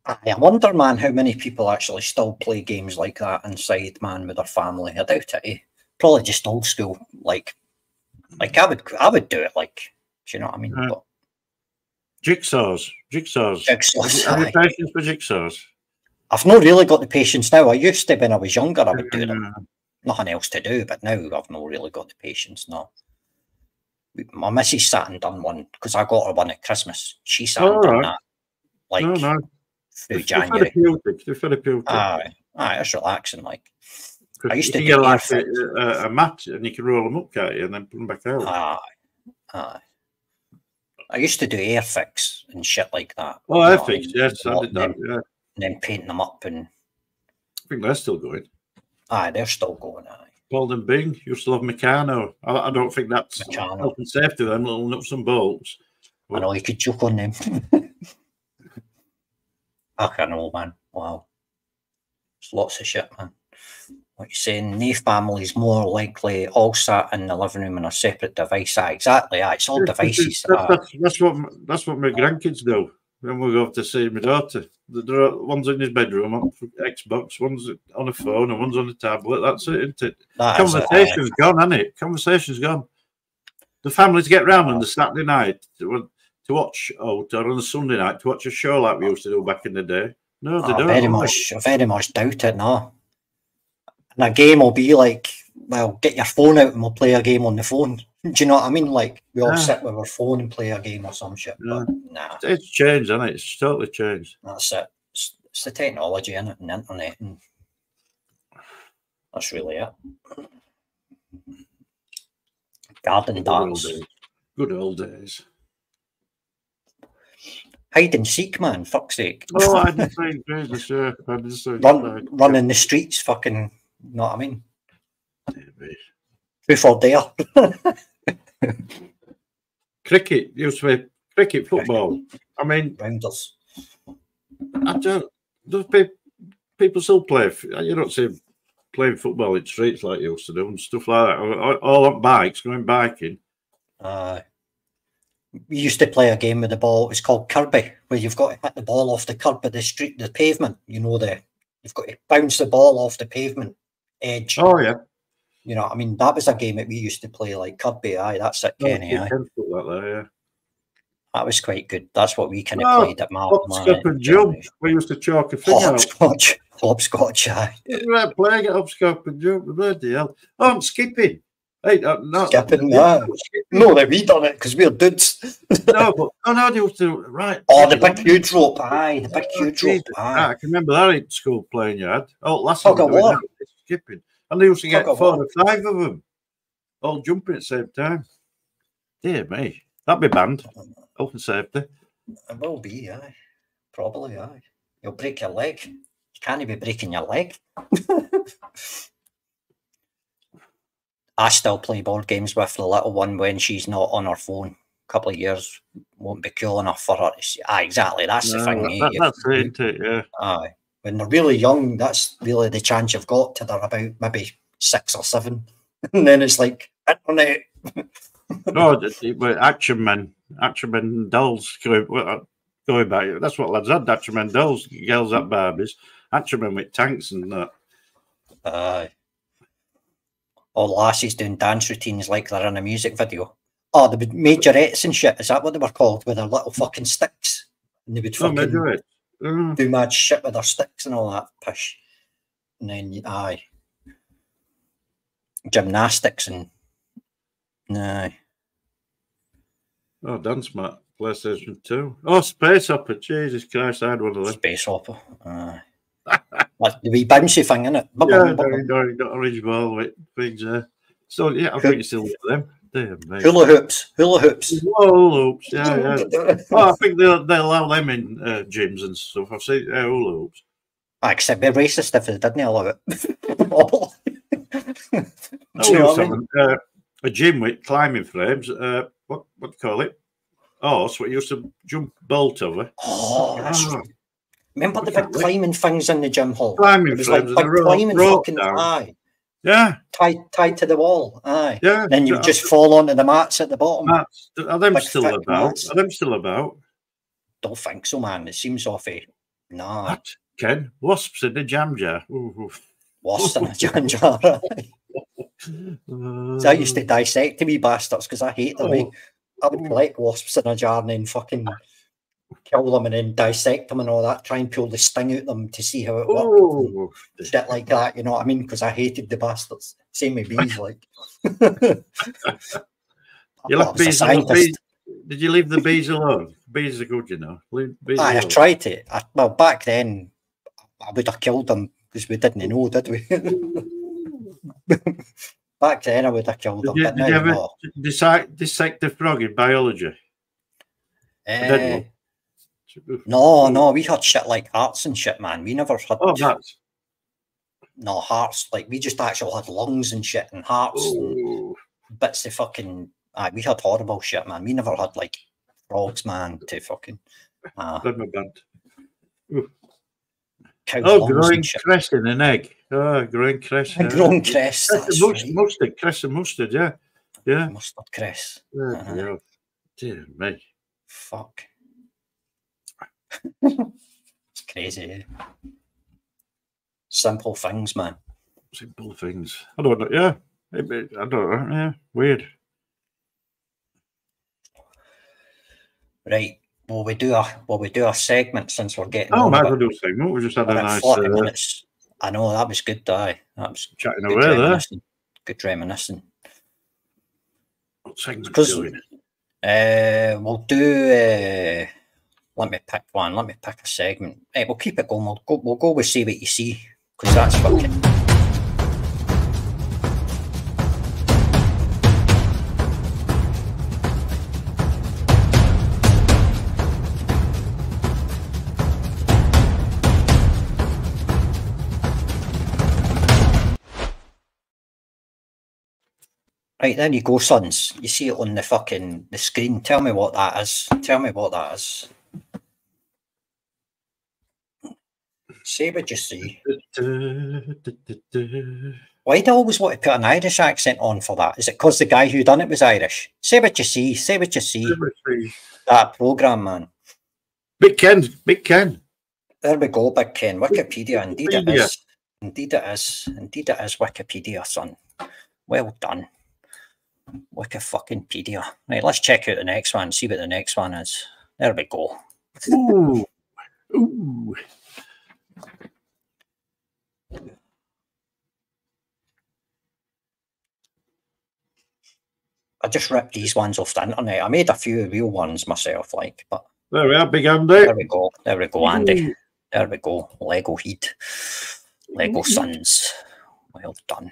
Aye, I wonder, man, how many people actually still play games like that inside, man, with their family. I doubt it. Eh? Probably just old school. Like, like I would, I would do it. Like, do you know what I mean? Right. But Jigsaws. Jigsaws. jigsaws, Have <laughs> you aye. patience for jigsaws? I've not really got the patience now. I used to when I was younger. I would do them. Uh, Nothing else to do, but now I've not really got the patience. No. My missus sat and done one because I got her one at Christmas. She sat and Oh, done right. that like no, no. through They're January. They're therapeutic. Aye, aye, it's relaxing. Like, I used to do get like a, airfix. a, a mat and you can roll them up, can't you, and then put them back out. aye, aye. I used to do Airfix and shit like that. oh, you I know what fixed. mean? Yes, I did that. Yeah, then painting them up and I think they're still going. aye, they're still going. Aye, Paul and Bing used to love Meccano. I, I don't think that's Meccano. health and safety. Them little nuts and bolts. I know you could joke on them. <laughs> I can know, man. Wow, it's lots of shit, man. What you're saying? Knee families more likely all sat in the living room on a separate device. Aye, exactly. Aye, it's all devices. That, that's, that's what that's what my grandkids do. When we go to see my daughter, The- there are, one's in his bedroom on Xbox, one's on a phone, and one's on a tablet. That's it, isn't it? That is it. Conversation's gone, hasn't it? Conversation's gone. The families get round on the Saturday night to, to watch, oh, or on a Sunday night to watch a show like we used to do back in the day. No, they I don't. very much, I very much doubt it. No, and a game will be like, well, get your phone out and we'll play a game on the phone. Do you know what I mean? Like we all Yeah. sit with our phone and play a game or some shit. But nah, It's changed, hasn't it? It's totally changed. that's it. it's the technology in it and the internet, and that's really it. Garden Good old darts, days. Good old days. hide and seek, man. Fuck's sake. Oh, I did say crazy, sure. I did say run, run in the streets, fucking. You Know what I mean? Or dare. <laughs> Cricket used to be cricket, football. I mean, Rounders. I don't. Does people people still play? You don't see playing football in streets like you used to do and stuff like that. All, all on bikes, going biking. Uh, we used to play a game with the ball. It's called Kirby, where you've got to hit the ball off the curb of the street, the pavement. You know the you've got to bounce the ball off the pavement edge. Oh yeah, You know, I mean that was a game that we used to play like Kirby. Aye, that's it, Oh, Kenny. Aye. that there, yeah. That was quite good. That's what we kind of Oh, played at Markham. Hopscotch and jump. We used to chalk a thing out. Hopscotch, <laughs> hopscotch. Aye. Right, playing at hopscotch and jump. Bloody hell! Oh, I'm skipping. Hey, uh, no, Skipping, yeah. No, that we done it because we're dudes. <laughs> no, but oh no, they used to right. Oh, the big huge rope. Aye, the big huge rope. Aye. I can remember that in school playing you had. Oh, last Tug time of we were war. doing that, skipping, and they used to get four or five of them, all jumping at the same time. Dear me, that'd be banned. Health and safety. It will be, aye. Probably, aye. You'll break your leg. You can't be breaking your leg. <laughs> I still play board games with the little one when she's not on her phone. A couple of years won't be cool enough for her to see. Aye, exactly. That's the thing. eh, that- that's isn't it? Yeah. Aye. When they're really young, that's really the chance you've got till they're about maybe six or seven. <laughs> and then it's like internet. No, <laughs> well, action men, action men dolls going, uh, going back. That's what lads had. Action men dolls, girls at Barbies, action men with tanks and that. Aye. Or lassies doing dance routines like they're in a music video. Oh, the majorettes and shit. Is that what they were called? With their little fucking sticks. And they would Oh, fucking it. Mm. do mad shit with their sticks and all that pish. And then, aye. Gymnastics and. Aye. Oh, dance mat, PlayStation 2. Oh, Space Hopper. Jesus Christ, I had one of them. Space hopper. Aye. <laughs> Like the wee bouncy thing, innit? Bum, Yeah, bum, no, no, got orange ball with things there. So, yeah, I think you still get them. Damn. Hula hoops. Hula hoops. Whoa, hoops. Yeah, yeah. <laughs> Oh, I think they'll, they'll allow them in uh, gyms and stuff. I've seen uh, hula hoops. I except be racist if they didn't allow it. <laughs> Do you know I mean? a, uh, a gym with climbing frames. Uh, what what do you call it? Oh, so we used to jump bolt over. Oh, that's Ah, Remember the big climbing things in the gym hall? climbing It was like frames big and rope, climbing rope fucking down. aye, Yeah, tied tied to the wall. Aye. yeah. Then you just fall onto the mats at the bottom. Mats, are them Big still about? mats. Are them still about? Don't think so, man. It seems offy. Nah, What? Ken? Wasps in the jam jar. Ooh, worse than a jam jar. So I used to uh. dissect the wee bastards because I hate them. Oh. I would collect wasps in a jar and then fucking kill them and then dissect them and all that. Try and pull the sting out them to see how it works. Shit like that, you know what I mean? Because I hated the bastards. Same with bees, like. <laughs> you left bees, alone. bees. Did you leave the bees alone? Bees are good, you know. Bees Aye, I tried to. I, well, back then, I would have killed them because we didn't know, did we? <laughs> back then, I would have killed Did them. you, did you ever dissect, dissect a frog in biology? Didn't eh, no, no, we had shit like hearts and shit, man. We never had Oh, that's. no hearts. Like we just actually had lungs and shit and hearts and Oh, bits of fucking. Aye, we had horrible shit, man. We never had like frogs, man, to fucking uh, them are bad. cows' Oh, growing and cress in an egg. Oh, growing cress. Yeah. grown cress. Cress That's and mus- right. mustard, cress and mustard, yeah. Yeah. Mustard cress. yeah. Uh-huh. yeah. Dear me. Fuck. <laughs> it's crazy. Eh? Simple things, man. Simple things. I don't know. Yeah. I don't know. Yeah. Weird. Right. Well, we do a will we do a segment since we're getting Oh, might as well do a segment. We just had a nice 40 uh, minutes. I know that was good, aye. That was chatting good away there. reminiscing. Good reminiscing. What segment Because-? Uh, we'll do uh, let me pick one. Let me pick a segment. Hey, we'll keep it going. We'll go. We'll go with see what you see because that's fucking. Right, there you go, sons. You see it on the fucking the screen. Tell me what that is. Tell me what that is. Say what you see. Why do I always want to put an Irish accent on for that? Is it because the guy who done it was Irish? Say what you see. Say what you see. That program, man. Big Ken, Big Ken. There we go, Big Ken. Wikipedia. Indeed it is. Indeed it is. Indeed it is Wikipedia, son. Well done. Wiki fucking pedia. Right, let's check out the next one, see what the next one is. There we go. Ooh. Ooh. I just ripped these ones off the internet. I made a few real ones myself, like, but There we are, Big Andy. there we go. There we go, Andy. There we go. Lego Heat. Lego Sons. Well done.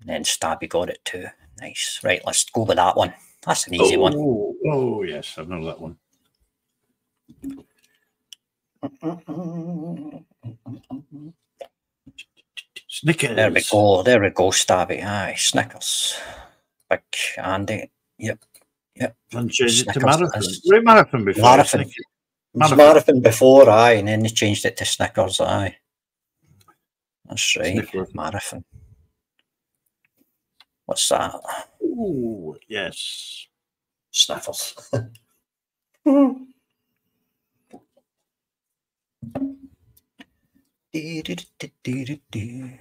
And then Stabby got it too. Nice. Right, let's go with that one. That's an easy one. Oh, oh, yes, I know that one. <laughs> Snickers. There we go. There we go, Stabby. Aye, Snickers. Big Andy. Yep. And change it to marathon. Were it marathon before? Marathon. Snickers. It was Marathon. Marathon before, aye, and then they changed it to Snickers, aye. That's right. Snickers. Marathon. What's that? Ooh, yes. Sniffles. It is What's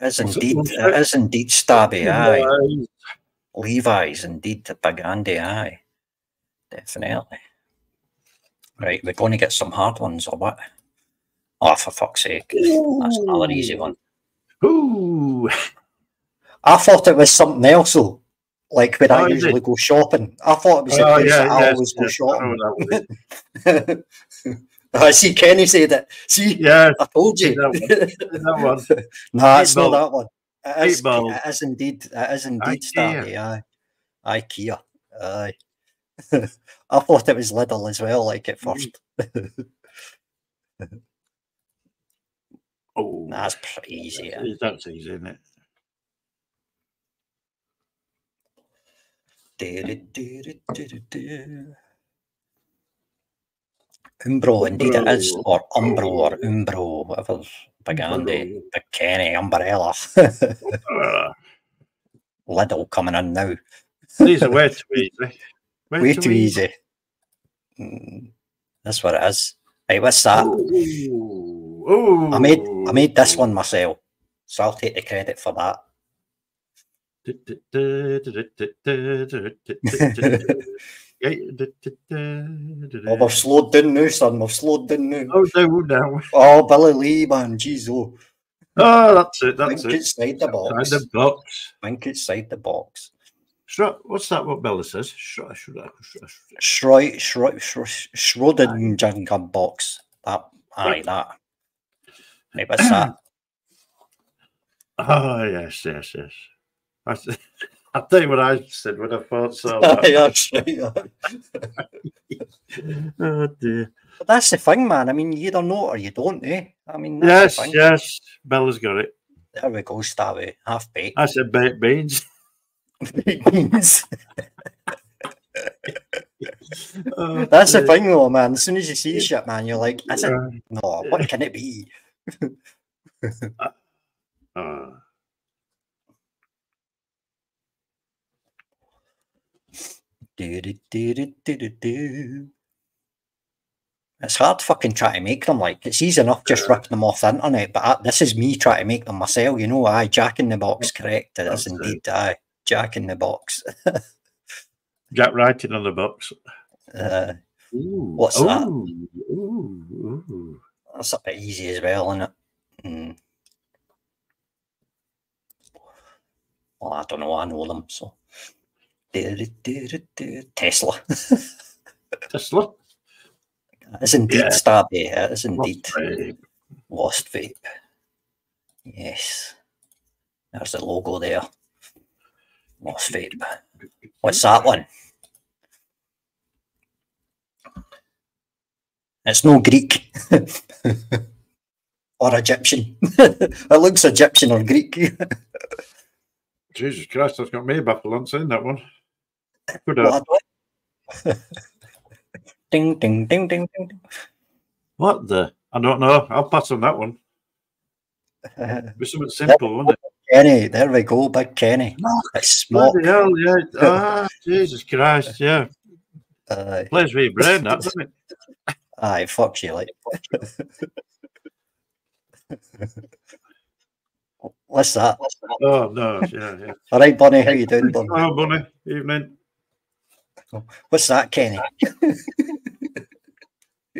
it- indeed, it is uh, indeed stabby, aye. Levi's, indeed, the big Andy, aye. Definitely. Right, we're going to get some hard ones or what? Oh, for fuck's sake. That's another easy one. Ooh. I thought it was something else, though. Like when I Oh, is usually go shopping. I thought it was Oh, place yeah, that I yes, always go yes, I shopping. <laughs> that one. I see Kenny said it. See, Yeah, I told you. that one. <laughs> no, it's Eight not ball. that one. It is, it is indeed. It is indeed. Starry. Aye. IKEA. Aye. <laughs> I thought it was Lidl as well, like at mm. first. <laughs> Oh, That's pretty easy. yeah. That's, that's easy, isn't it? Du-du-du-du-du-du. Umbro, indeed it is, or Umbro, or Umbro, whatever. Big Andy. Big Kenny, Umbrella. Ah, Lidl coming in now. these are way too easy. Way too easy. Mm, That's what it is. Right, what's that? Ooh, ooh. I made I made this one myself, so I'll take the credit for that. Oh, we've slowed down now, son. We've slowed down now. Oh, no, no. Oh, Billy Lee, man, jeez, oh. Oh, that's it. That's Think it. inside the box. Inside the box. Think inside the box. Shro- What's that? What Bella says? Shro- shro- shro- shro- Shroy, Shroy, Shroy, Schrodinger box. That, aye, that. Right, what's that? Oh, <clears throat> yes, yes, yes. <laughs> I tell you what I said when I thought so. <laughs> <laughs> Oh, dear. But that's the thing, man. I mean, you either know or you don't, eh? I mean, Yes, yes. Bella's got it. There we go, Stabby. Half baked. I said baked beans. <laughs> beans. Oh, That's the thing, though, man. As soon as you see shit, man, you're like, is it? Uh, No, what can it be? uh, Do-do-do-do-do-do. It's hard fucking trying to make them like it's easy enough just ripping them off the internet, but I, this is me trying to make them myself. You know, aye, Jack in the box, correct? It is That's indeed, aye, Jack in the box. <laughs> Jack writing on the box. Uh, Ooh, What's that? ooh, Ooh, ooh. that's a bit easy as well, isn't it? Mm. Well, I don't know. I know them, so. Tesla. Tesla. It is indeed Yeah. Stabby. It is indeed Vape. Lost Vape. Yes. There's the logo there. Lost Vape. What's that one? It's no Greek. <laughs> or Egyptian. <laughs> it looks Egyptian or Greek. <laughs> Jesus Christ, that's got me baffled on saying that one. What? <laughs> ding, ding, ding, ding, ding. What the? I don't know. I'll pass on that one. ding. <laughs> Be something simple, wouldn't it? Kenny, there we go, Big Kenny. It's small. Bloody hell, yeah. <laughs> Ah, Jesus Christ, yeah. Uh, Plays with your brain, that, doesn't it? aye, fuck you, like. What's that? Oh, no, yeah, yeah. All right, Bunny, how you doing, Bunny? Oh, bunny, evening. Oh, what's that, Kenny? <laughs>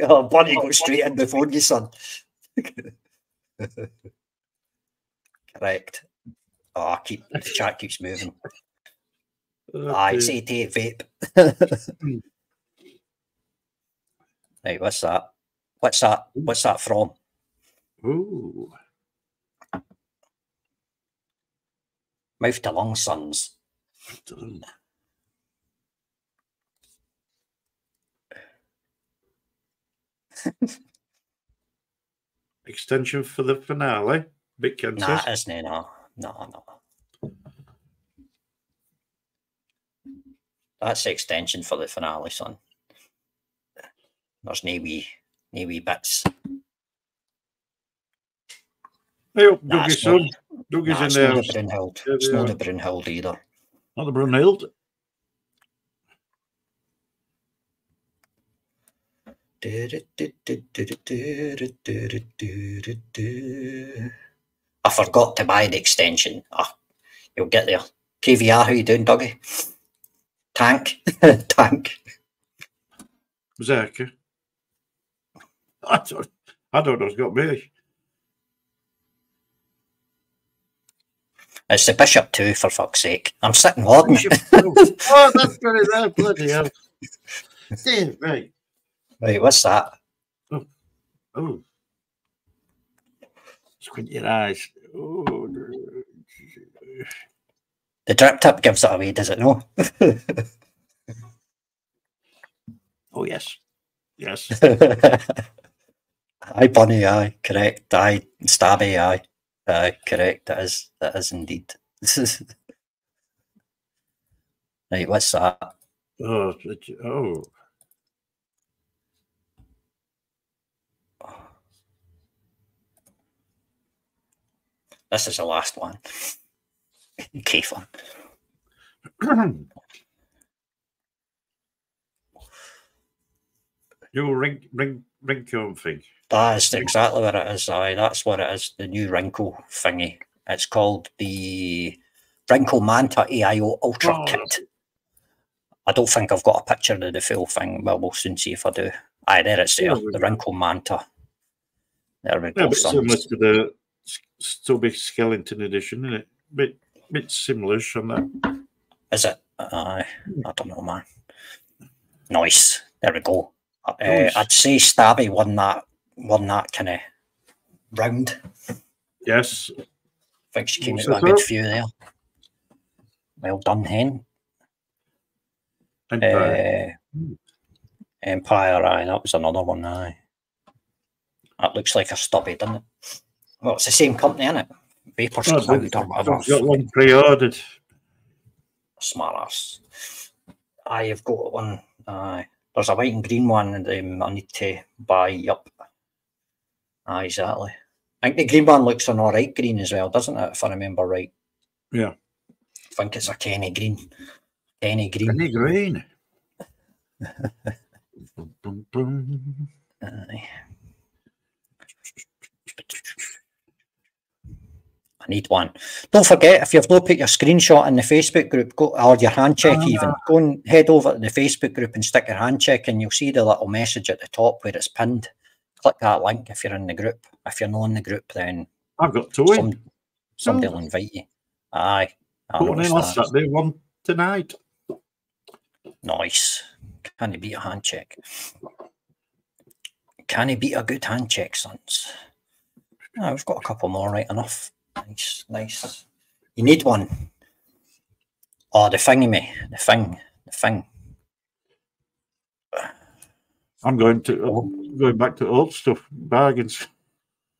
oh, Bunny got straight in before you, son. <laughs> Correct. Oh, keep the chat keeps moving. Aye, it's Okay. 88 vape. Hmm. right, what's that? What's that? What's that from? Ooh. Mouth to lung sons. <laughs> Extension for the finale. Big Ken Nah, says. isn't it? No, no, no. That's the extension for the finale, son. There's no wee, no wee bits. Hey up, Nah, Dougie's it's not- son. Dougie's Nah, it's in not there. the Brunhild. Yeah, It's not are. the Brunhild either. Not the Brunhild. I forgot to buy the extension. Ah, you'll get there. KVR, how you doing, Dougie? Tank, <laughs> tank. Zerka. I don't, I don't know what's got me. It's the bishop too, for fuck's sake. I'm sitting holding oh, that's got there. Bloody hell. <laughs> Dear me. Right, what's that? Oh. oh. Squint your eyes. Oh, The drip tip gives it away, does it no? <laughs> oh yes. Yes. <laughs> aye, Bunny, aye, correct. Aye, Stabby, aye. Aye, correct. That is, that is indeed. <laughs> right, what's that? Oh, oh. This is the last one. Fun. <clears throat> Your ring, ring, ringtone thing. That is exactly what it is. Aye, that's what it is. The new wrinkle thingy. It's called the Rincoe Manta AIO Ultra Oh. Kit. I don't think I've got a picture of the full thing. Well, we'll soon see if I do. Aye, there it's there. Yeah, The. Wrinkle Manta. There we Yeah, go. but similar to the S- be Skellington edition, isn't it? Bit, bit similar on that. Is it? Aye, I don't know, man. Nice. There we go. Uh, Nice. I'd say Stabby won that. Won that kind of round. Yes. I think she came out with a good few there. Well done, Hen. And Uh. Empire, aye, that was another one, aye. That looks like a stubby, doesn't it? Well, it's the same company, isn't it? Vaperz Cloud or whatever. I've got one pre-ordered. Smart ass. Aye, you've got one. Aye. There's a white and green one and um, I need to buy up. Aye, exactly. I think the green one looks an alright green as well, doesn't it? If I remember right. Yeah. I think it's a Kenny green. Kenny green. Penny green. <laughs> Bum, bum. Aye. Need one. Don't forget if you've not put your screenshot in the Facebook group, go or your hand check ah. even, go and head over to the Facebook group and stick your hand check and you'll see the little message at the top where it's pinned. Click that link if you're in the group. If you're not in the group, then I've got two in. some, somebody Two. will invite you. Aye. I Put one in last. Saturday, one tonight. Nice. Can he beat a hand check? Can he beat a good hand check, sons? Oh, we've got a couple more right enough. Nice, nice. You need one. Oh, the thingy me. The thing. The thing. I'm going to uh, oh, going back to old stuff, bargains. <laughs>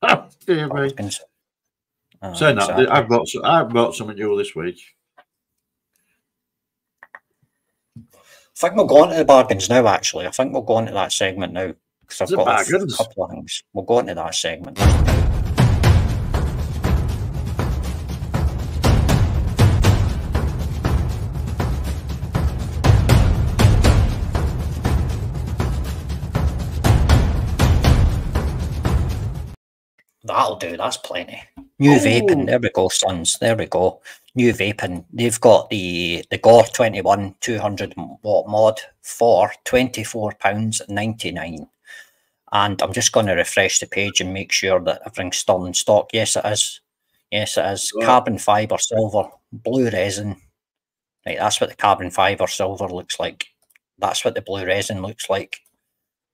Oh, dear me. Bargains. Oh, Saying that, exactly. I've got some, I've got something new this week. I think we'll go on to the bargains now, actually. I think we'll go on to that segment now. Because I've got a f- bargains? couple of things. We'll go on to that segment. That'll do, that's plenty. New vaping, there we go, sons. There we go. New vaping. They've got the the Gore 21 200 watt mod for £24.99. And I'm just going to refresh the page and make sure that everything's still in stock. Yes, it is. Yes, it is. Right. Carbon fiber silver, blue resin. Right, that's what the carbon fiber silver looks like. That's what the blue resin looks like.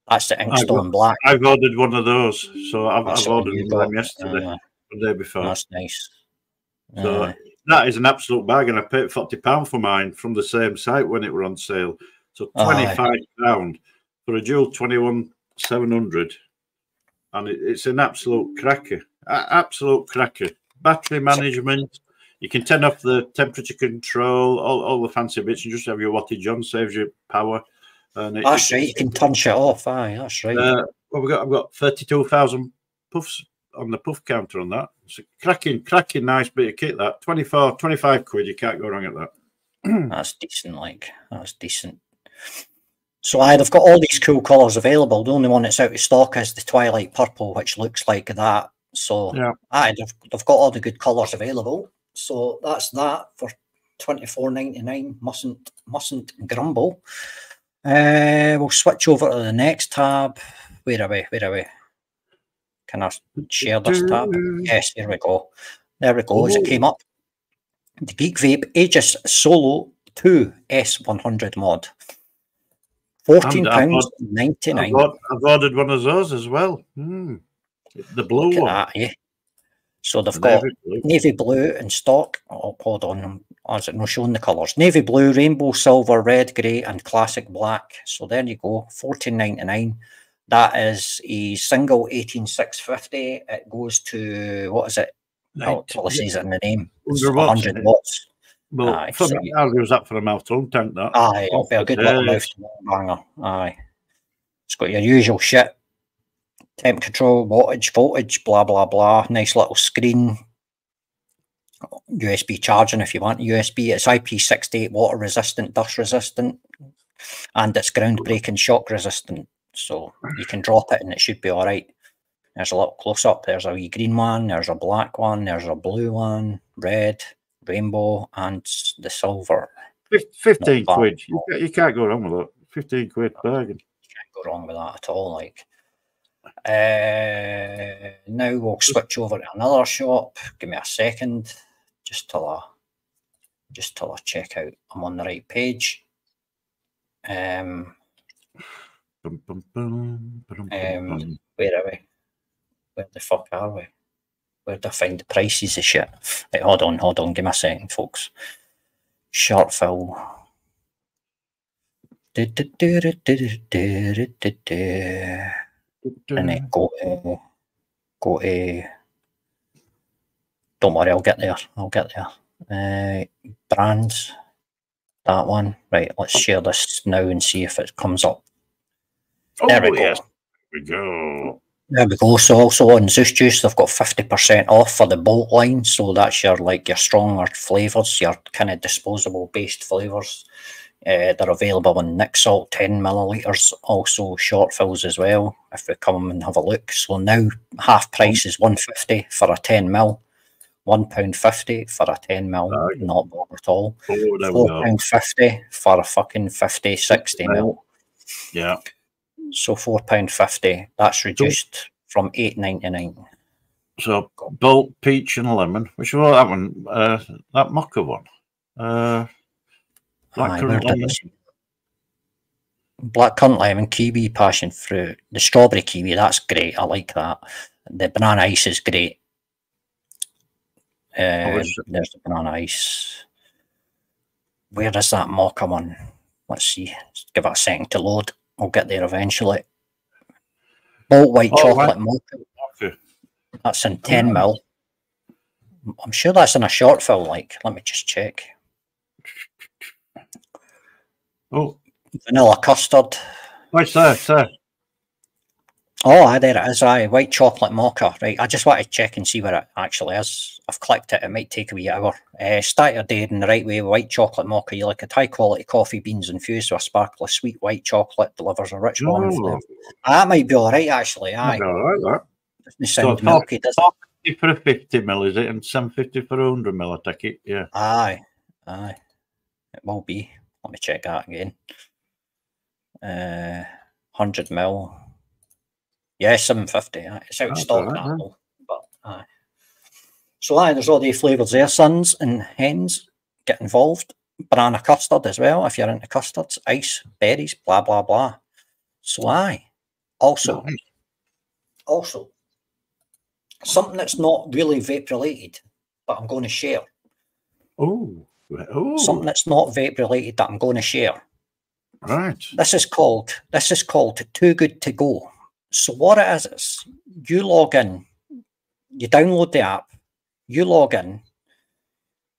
That's the inkstone black. I've ordered one of those, so I've, I've ordered one them got. yesterday, Uh, the day before. that's nice. So Uh, that is an absolute bargain. I paid forty pound for mine from the same site when it were on sale. So twenty five pound for a dual twenty one seven hundred, and it, it's an absolute cracker. A- absolute cracker. Battery management. You can turn off the temperature control, all, all the fancy bits, and just have your wattage on. Saves you power. And it, That's it- right. You can turn shit off. Aye, that's right. uh, well, we got I've got thirty two thousand puffs on the puff counter on that. It's a cracking, cracking nice bit of kit. That 24, 25 quid. You can't go wrong at that. <clears throat> <clears throat> that's decent. Like that's decent. So I, they've got all these cool colours available. The only one that's out of stock is the Twilight Purple, which looks like that. So Yeah. aye, they've, they've got all the good colours available. So that's that for twenty four ninety nine. Mustn't mustn't grumble. Uh, we'll switch over to the next tab. Where are we? Where are we? Can I share this tab? Yes, here we go. There we go. As it came up, the Geek Vape Aegis Solo 2 S100 mod. Fourteen And I've pounds got- ninety I've, I've ordered one of those as well. Hmm. The blue one. that, eh? So they've The got navy blue. navy blue in stock. Oh, hold on, oh, is it not showing the colours? Navy blue, rainbow silver, red, grey, and classic black. So there you go, fourteen ninety nine. That is a single eighteen six fifty. It goes to what is it? Oh, Nineteen- well, it says in the name. It's 100 watts, 100 it? watts. Well, Aye, for so- me, I'll use that for a mouth tone tank. That. Aye, it'll be a good little mouth banger. Aye. It's got your usual shit. Temp control, wattage, voltage, blah blah blah. Nice little screen. USB charging if you want USB. It's IP68 water resistant, dust resistant, and it's groundbreaking shock resistant. So you can drop it and it should be alright. There's a little close up. There's a wee green one, there's a black one, there's a blue one, red, rainbow, and the silver. Fifteen quid. You can't, you can't go wrong with that. Fifteen quid bargain. can't go wrong with that at all. Like, uh, now we'll switch over to another shop. Give me a second, just till I just till I check out I'm on the right page. Um, um where are we? Where the fuck are we? Where do I find the prices of shit? Right, hold on, hold on, give me a second, folks. Short film. And then go to, go to don't worry, I'll get there. I'll get there. Uh, brands. That one. Right, let's share this now and see if it comes up. there we oh, go. yes. There we go. There we go. So also on Zeus Juice, they've got fifty percent off for the bolt line. So that's your like your stronger flavors, your kind of disposable based flavors. Uh, they're available in Nic Salt, ten milliliters. Also short fills as well. If we come and have a look, so now half price is one fifty for a ten mil, one pound fifty for a ten mil. Not bad at all. Oh, there Four pound fifty for a fucking 50, 60 mil. Yeah. So four pound fifty. That's reduced from eight ninety nine. So bolt, peach, and lemon. Which one? That one. Uh, that mocha one. Uh, blackcurrant lemon. this- black currant lemon, kiwi, passion fruit, the strawberry kiwi. That's great. I like that. The banana ice is great. Uh, there's the banana ice. Where is that mocha one? Let's see. Let's give it a second to load. We'll get there eventually. Malt white oh, chocolate mocha. Okay. That's in 10 mil. I'm sure that's in a short fill. Like, let me just check. Oh, vanilla custard. What's that, sir? Oh, aye, there it is. Aye, white chocolate mocha. Right, I just want to check and see where it actually is. I've clicked it. It might take a wee hour. Uh, start your day in the right way. White chocolate mocha. You like a high quality coffee beans infused with a sparkly sweet white chocolate. Delivers a rich warm oh. flavour. That might be all right, actually. Aye. All right, that. Doesn't sound so milky, does it? for a 50 mil, is it? And some 50 for a 100 mil, I take it. Yeah. Aye. Aye. It will be. Let me check that again. Uh, 100 mil. Yeah, 750. It's out of stock right, now, but aye. So aye, there's all the flavours there. Sons and hens get involved. Banana custard as well, if you're into custards, ice, berries, blah blah blah. So aye. Also, nice. also something that's not really vape related, but I'm going to share. Oh, oh. something that's not vape related that I'm going to share. Right. This is called this is called Too Good to Go. So what it is is you log in, you download the app, you log in,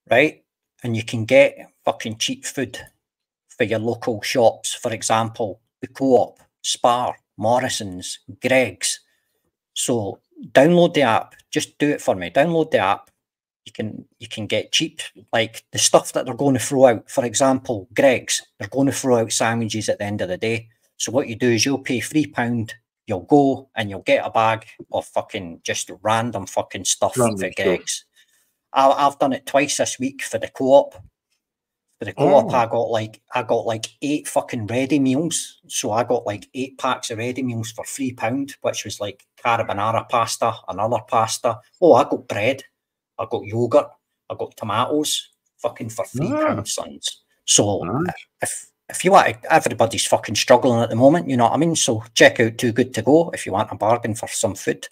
right, and you can get fucking cheap food for your local shops. For example, the Co-op, Spar, Morrison's, Greggs. So download the app. Just do it for me. Download the app you can you can get cheap like the stuff that they're going to throw out. For example, Greggs, they're going to throw out sandwiches at the end of the day. So what you do is you'll pay three pound, you'll go and you'll get a bag of fucking just random fucking stuff random for Greggs. I, I've done it twice this week for the co-op. For the co-op, oh. I got like I got like eight fucking ready meals. So I got like eight packs of ready meals for three pound, which was like carbonara pasta, another pasta. Oh, I got bread. I got yogurt, I got tomatoes, fucking for three pounds, sons. So nice. if if you want, to, everybody's fucking struggling at the moment. You know what I mean? So check out Too Good to Go if you want a bargain for some food.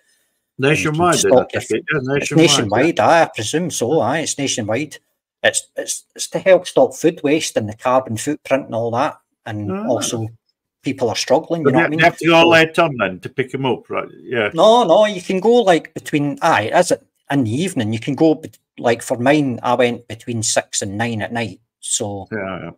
Nationwide, yeah, nationwide. It's nationwide. Yeah. I presume so. Aye, it's nationwide. It's it's it's to help stop food waste and the carbon footprint and all that, and ah. also people are struggling. You know what I mean? Have to go so, late on then to pick them up, right? Yeah. No, no, you can go like between. Aye, as it in the evening. You can go like for mine, I went between six and nine at night. So yeah, yeah.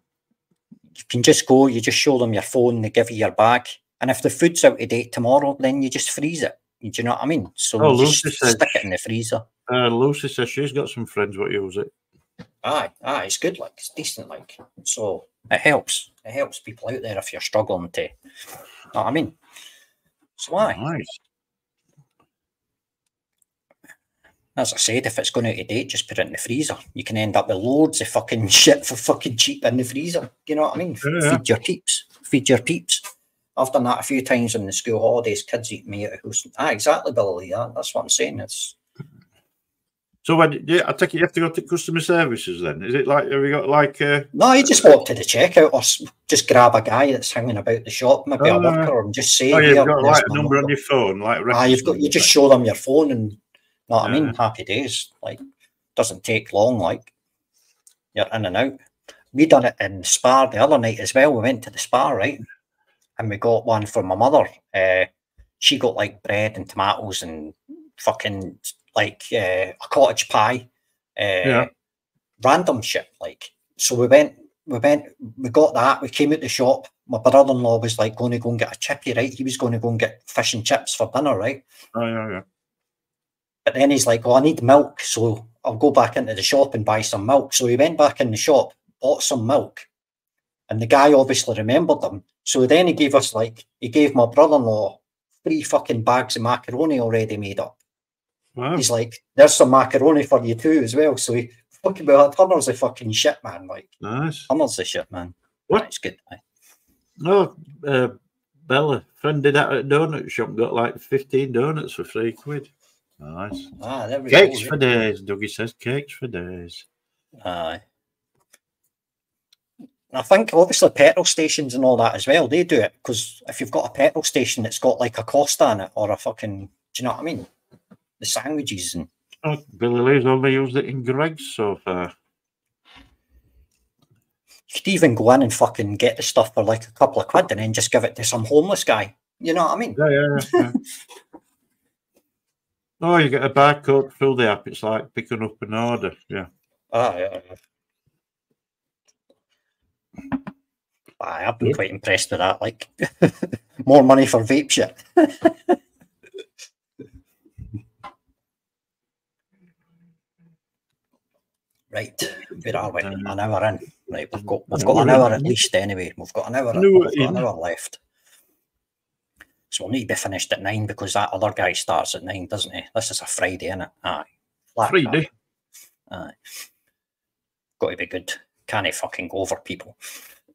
You can just go, you just show them your phone, they give you your bag. And if the food's out of date tomorrow, then you just freeze it. Do you know what I mean? So oh, Lucy says, stick it in the freezer. Uh, Lucy says she's got some friends what use it. Aye, aye, it's good, like it's decent, like so it helps. It helps people out there if you're struggling to. Know what I mean? So aye. Nice. As I said, if it's going out of date, just put it in the freezer. You can end up with loads of fucking <laughs> shit for fucking cheap in the freezer. You know what I mean? Yeah. Feed your peeps. Feed your peeps. I've done that a few times in the school holidays. Kids eat me out of house. Ah, exactly, Billy. Yeah, that's what I'm saying. It's so when yeah, I take it you have to go to customer services then. Is it like have you got like uh... No, you just walk to the checkout or just grab a guy that's hanging about the shop, maybe oh, a worker, and just say. Oh, you've got like a number, number on your phone, like. Ah, you've got you just show them your phone and know what yeah. I mean? Happy days. Like, doesn't take long. Like, you're in and out. We done it in Spar the other night as well. We went to the spa, right? And we got one for my mother. Uh, she got like bread and tomatoes and fucking like uh, a cottage pie. Uh, yeah. Random shit. Like, so we went, we went, we got that. We came out the shop. My brother in law was like going to go and get a chippy, right? He was going to go and get fish and chips for dinner, right? Oh, yeah, yeah. But then he's like, "Oh, I need milk, so I'll go back into the shop and buy some milk." So he went back in the shop, bought some milk, and the guy obviously remembered them. So then he gave us like he gave my brother-in-law three fucking bags of macaroni already made up. Wow. He's like, "There's some macaroni for you too as well." So he <laughs> fucking well, tonners of fucking shit, man. Like, nice, tonners of shit, man. What? Good. Man. No, uh, Bella, friend did that at a donut shop, got like 15 donuts for three quid. Nice. Ah, there we Cakes go. for days. Dougie says cakes for days. Aye. I think obviously petrol stations and all that as well, they do it because if you've got a petrol station that's got like a Costa in it or a fucking, do you know what I mean? The sandwiches and. Oh, Billy Lee's only used it in Greggs so far. You could even go in and fucking get the stuff for like a couple of quid and then just give it to some homeless guy. You know what I mean? Yeah, yeah, yeah. <laughs> oh, you get a barcode through the app. It's like picking up an order. Yeah. Ah, yeah. I've been quite impressed with that. Like, <laughs> more money for vape shit. <laughs> right, where are we? An hour in. Right, we've got we've got an hour at least anyway. We've got an hour. We've got an hour left. So we'll need to be finished at nine because that other guy starts at nine, doesn't he? This is a Friday, isn't it? Aye. Flat Friday. Aye. Got to be good. Can't fucking go over people.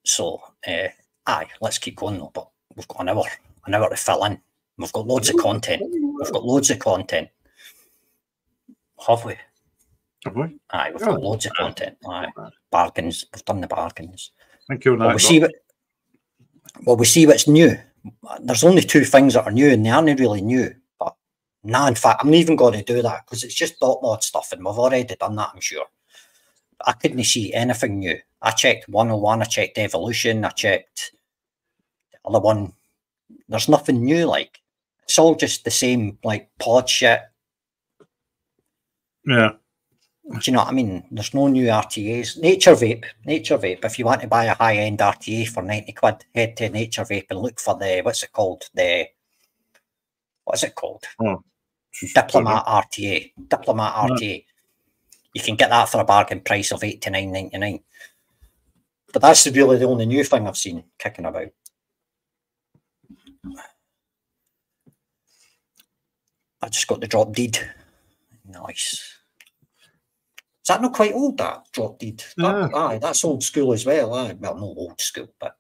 So, uh, aye, let's keep going though. But we've got an hour, an hour to fill in. We've got loads of content. We've got loads of content. Have we? Have we? Aye, we've got loads of content. Aye, bargains. We've done the bargains. Thank you. Well, we see what. Well, we see what's new. There's only two things that are new, and they aren't really new. But nah, in fact, I'm not even going to do that because it's just dot mod stuff, and we've already done that. I'm sure. I couldn't see anything new. I checked 101, I checked Evolution, I checked the other one. There's nothing new. Like it's all just the same, like pod shit. Yeah. Do you know what I mean? There's no new RTAs. Nature Vape, Nature Vape. If you want to buy a high end RTA for 90 quid, head to Nature Vape and look for the, what's it called? The, what is it called? Oh. Diplomat RTA. Diplomat RTA. You can get that for a bargain price of eight to nine ninety nine. But that's really the only new thing I've seen kicking about. I just got the drop deed. Nice. Is that not quite old? That drop deed. That, aye, that's old school as well. Aye. Well, no old school, but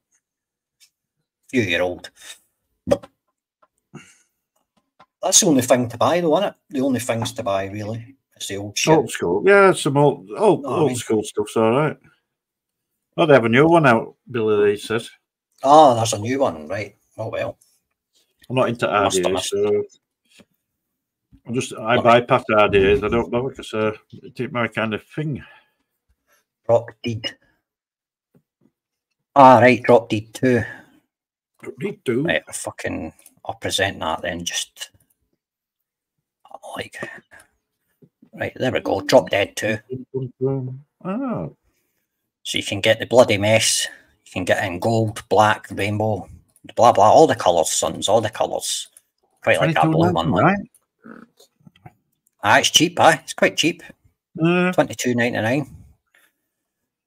few year old. That's the only thing to buy, though, isn't it? The only things to buy, really. It's the old shit. Old school. Yeah, some old old, No, I old mean- school stuff's all right. Oh, they have a new one out, Billy Lee says. Ah, there's a new one, right? Oh well. I'm not into have so I just I bypass ideas. I don't bother because uh, it's not my kind of thing. Drop deed. Ah, right, drop deed two. Don't need to. Right, I'll fucking, I'll present that then. Just like, right, there we go. Drop dead two. Oh, So you can get the bloody mess. You can get in gold, black, rainbow, blah blah, all the colours, sons, all the colours. Quite like that blue one. Right? Ah, it's cheap, aye. It's quite cheap. Uh, Twenty two ninety nine.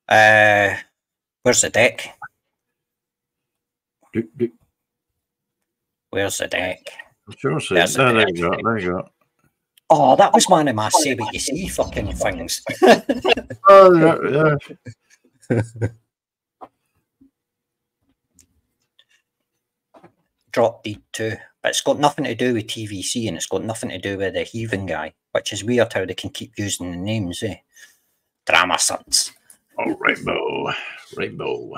Uh, where's the deck? do- do- Where's the deck? Sure There's there. deck. you go. There you go. Oh, that was one of my say what you see fucking things. <laughs> Oh, yeah, yeah. Drop deed too. But it's got nothing to do with TVC and it's got nothing to do with the heathen guy, which is weird how they can keep using the names, eh? Drama Sons. Oh, rainbow, rainbow.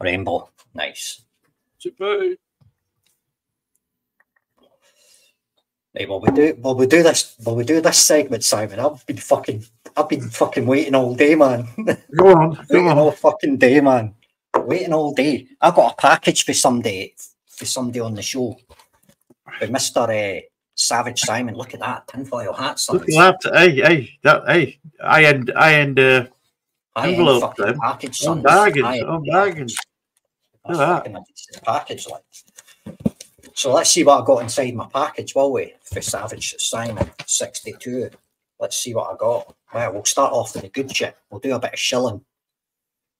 Rainbow. Nice. Super. Right, well we do well we do this well we do this segment, Simon. I've been fucking I've been fucking waiting all day, man. Go on, go <laughs> waiting on. all fucking day, man. Waiting all day. I got a package for somebody for somebody on the show. With Mr. Uh, Savage Simon. Look at that tinfoil hat. Look at that. Hey, hey, that, hey. I end, I end. Uh, High-end envelope fucking then. package, on son. bargains, High-end on bargains. Look at that. fucking a decent package, like. So let's see what I got inside my package, will we? For Savage Simon 62. Let's see what I got. Well, we'll start off with the good shit. We'll do a bit of shilling.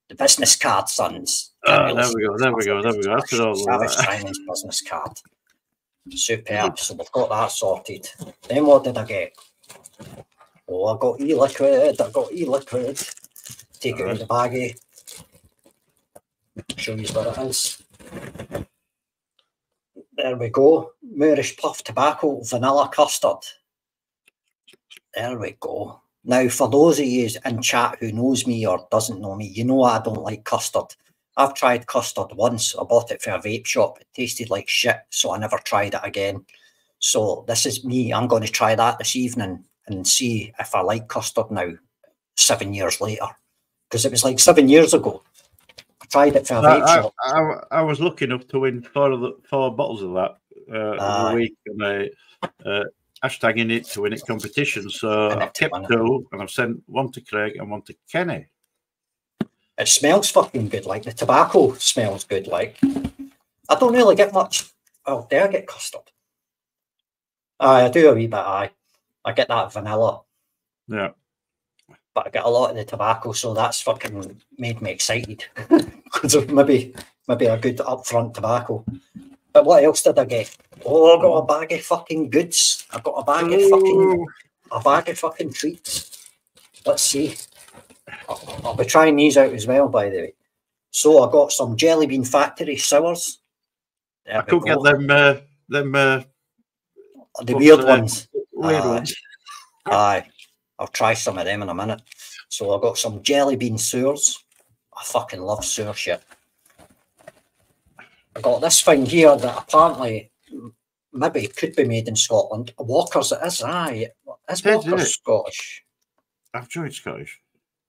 The business card, sons. Ah, there we go, there we go, there we go. That's it all Savage. Simon's business card. Superb. So we've got that sorted. Then what did I get? Oh, I got e-liquid. I got e-liquid. Take it in the baggie. Show you what it is. There we go. Moreish puff tobacco, vanilla custard. There we go. Now, for those of you in chat who knows me or doesn't know me, you know I don't like custard. I've tried custard once. I bought it for a vape shop. It tasted like shit, so I never tried it again. So this is me. I'm going to try that this evening and see if I like custard now, seven years later. Because it was like seven years ago. I tried it for a vape I, shop. I, I, was lucky enough to win four of the four bottles of that uh, a week and I uh, hashtagging it to win it competition. So I've kept two and I've sent one to Craig and one to Kenny. It smells fucking good. Like the tobacco smells good. Like I don't really get much. Oh, do I get custard? Aye, I do a wee bit. Aye, I get that vanilla, Yeah. but I get a lot of the tobacco, so that's fucking made me excited <laughs> because of maybe maybe a good upfront tobacco. But what else did I get? Oh, I got a bag of fucking goods. I got a bag of fucking oh. a bag of fucking treats. Let's see. I'll, be trying these out as well, by the way. So I got some Jelly Bean Factory sours. There I could get them uh, them uh, the weird ones. weird Aye. ones. Aye, I'll try some of them in a minute. So I got some Jelly Bean Sours. I fucking love sour shit. I got this thing here that apparently maybe could be made in Scotland. Walker's it is, aye. Is Walker's it? Scottish? I've joined Scottish.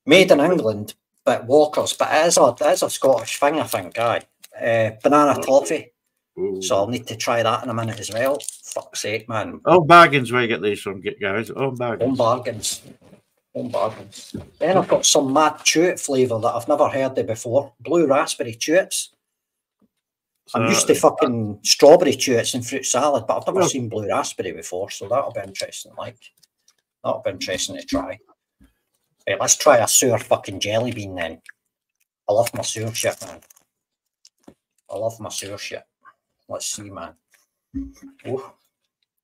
Made in England, but Walker's, but it is a, it is a Scottish thing, I think, aye. Uh, banana toffee, Ooh. so I'll need to try that in a minute as well. Fuck's sake, man. Oh, bargains where you get these from, get guys. Oh, Home bargains. bargains. Home bargains. Then I've got some mad chewit flavour that I've never heard of before. Blue raspberry chewits. I'm used to fucking strawberry chewits and fruit salad, but I've never Well- seen blue raspberry before, so that'll be interesting. Like, that'll be interesting to try. Right, let's try a sour fucking jelly bean then. I love my sour shit, man. I love my sour shit. Let's see, man. Oh,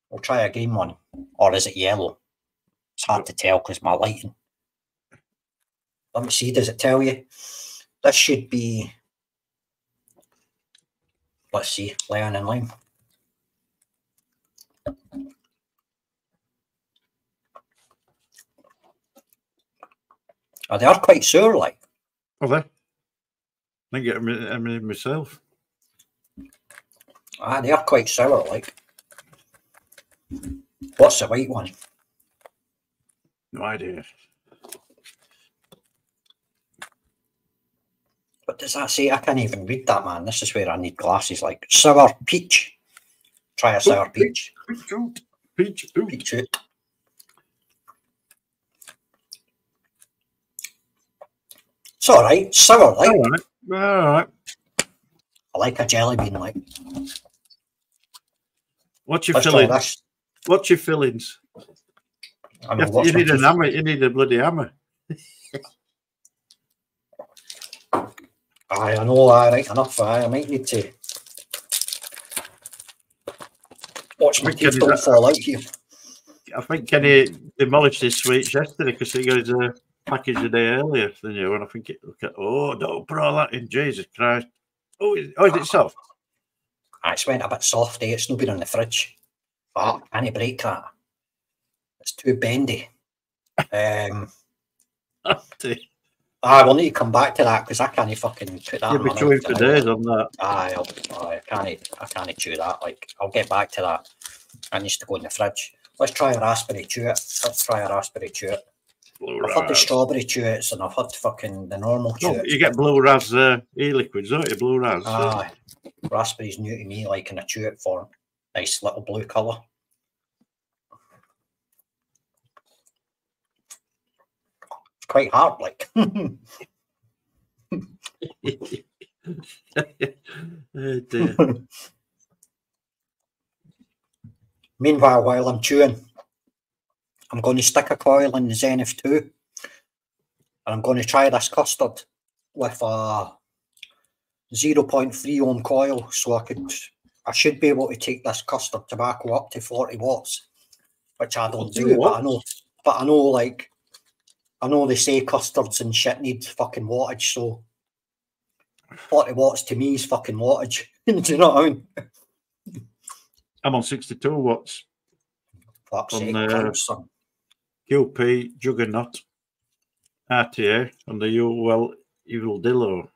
we'll try a green one, or is it yellow? It's hard to tell because my lighting. Let me see. Does it tell you? This should be let's see, lion and lime. Oh, they are quite sour, like. Oh, there. I get them in- them myself. Ah, they are quite sour, like. What's the white one? No idea. What does that say? I can't even read that, man. This is where I need glasses, like sour peach. Try a sour peach. Peach. Peach. Peach. It's all right. Sour, like. All right. All right. I like a jelly bean, like. What's your Let's filling? What's your fillings? I You, to- you need an hammer. You need a bloody hammer. <laughs> Aye, I know, aye, right enough. Aye, I might need to watch my teeth don't fall out here. I think Kenny demolished his sweets yesterday because he goes. uh, package a day earlier than you. And I think it, look at, oh, don't put all that in. Jesus Christ. Oh, is, oh, is it soft? Aye, it's went a bit soft, eh? It's not been in the fridge. Oh, can you break that? It's too bendy. Um, aye, <laughs> we'll need to come back to that because I can't fucking put that You'll be chewing for days on that. Aye, I'll, aye, I can't, I can't chew that. Like, I'll get back to that. I need to go in the fridge. Let's try a raspberry chewit. Let's try a raspberry chewit. Blue I've had the strawberry chewits and I've had fucking the normal chewits. you get blue ras uh, e-liquids, don't you? Blue ras. Aye. Raspberry's new to me, like in a chewit form. Nice little blue colour. It's quite hard, like. <laughs> Oh, dear. <laughs> Meanwhile, while I'm chewing, I'm going to stick a coil in the Zenith 2 and I'm going to try this custard with a 0.3 ohm coil so I could I should be able to take this custard tobacco up to 40 watts which I don't 40 do but I know but I know like I know they say custards and shit need fucking wattage so 40 watts to me is fucking wattage <laughs> do you know what I mean I'm on 62 watts. fuck's On, sake uh. QP, Juggerknot, RTA, and the UL Evil Dillo.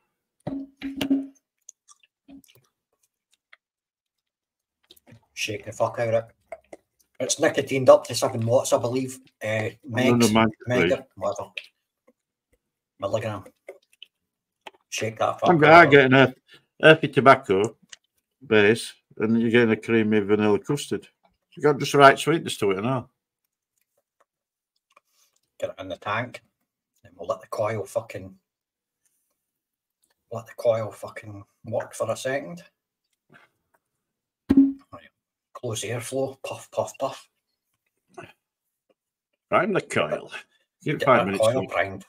Shake the fuck out of it. It's nicotined up to seven watts, I believe. Uh, megs, mega, whatever. Milligram. Shake that fuck I'm, out I'm getting a earthy tobacco base, and you're getting a creamy vanilla custard. You've got just the right sweetness to it now. Get it in the tank. And we'll let the coil fucking let the coil fucking work for a second. Right. Close the airflow. Puff, puff, puff. Prime the coil. Give five minutes. coil to- primed.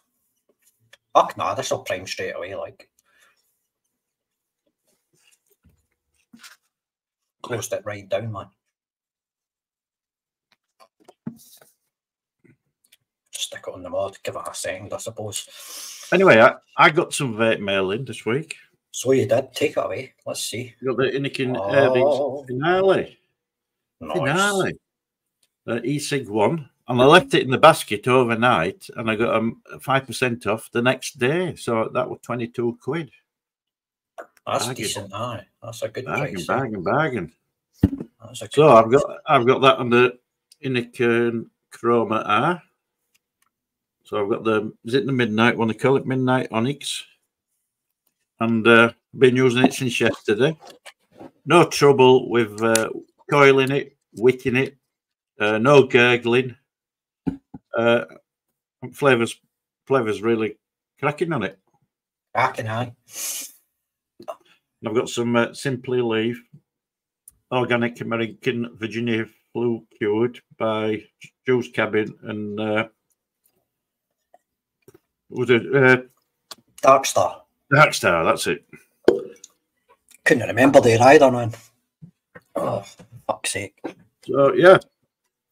Fuck nah, this will prime straight away, like. Closed it right down, man. Stick it on the mod, give it a second, I suppose. Anyway, I, I got some vape mail in this week. So you did, take it away. Let's see. You got the Innokin Oh. Ares finale. Nice. Finale. Uh, e-cig one. And I left it in the basket overnight and I got um, 5% off the next day. So that was 22 quid. That's Bargain. decent, aye. That's a good Bargain, price. bargain, bargain. That's a good So I've got I've got that on the Innokin Chroma R. So I've got the is it the midnight one? They call it midnight onyx, and uh, been using it since yesterday. No trouble with uh, coiling it, wicking it, uh, no gurgling. Uh, flavors flavors really cracking on it. back and aye. I've got some uh, Simply Leaf Organic American Virginia Flue Cured by Juice Cabin and uh, was it uh, Dark Star. Dark Star? That's it. Couldn't remember the either, man. Oh, fuck's sake. So yeah,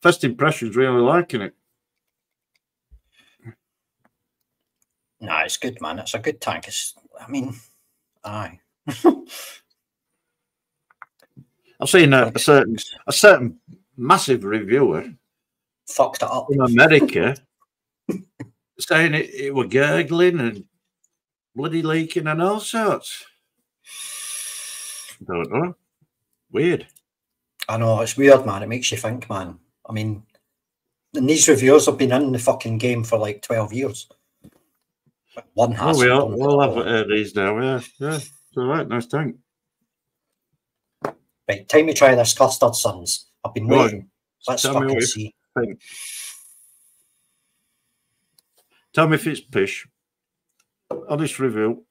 first impressions really liking it. Nah, it's good, man. It's a good tank. It's, I mean, aye. <laughs> I've seen a, a certain a certain massive reviewer Fucked it up. in America <laughs> saying it, it were gurgling and bloody leaking and all sorts. Don't know. Weird. I know, it's weird, man. It makes you think, man. I mean, and these reviewers have been in the fucking game for like 12 years. One Oh, has. we all, we'll have uh, these now. Yeah, yeah. It's all right. Nice tank. Right, time to try this custard, sons. I've been waiting. Let's Tell fucking see. think. Tell me if it's pish. Honest review.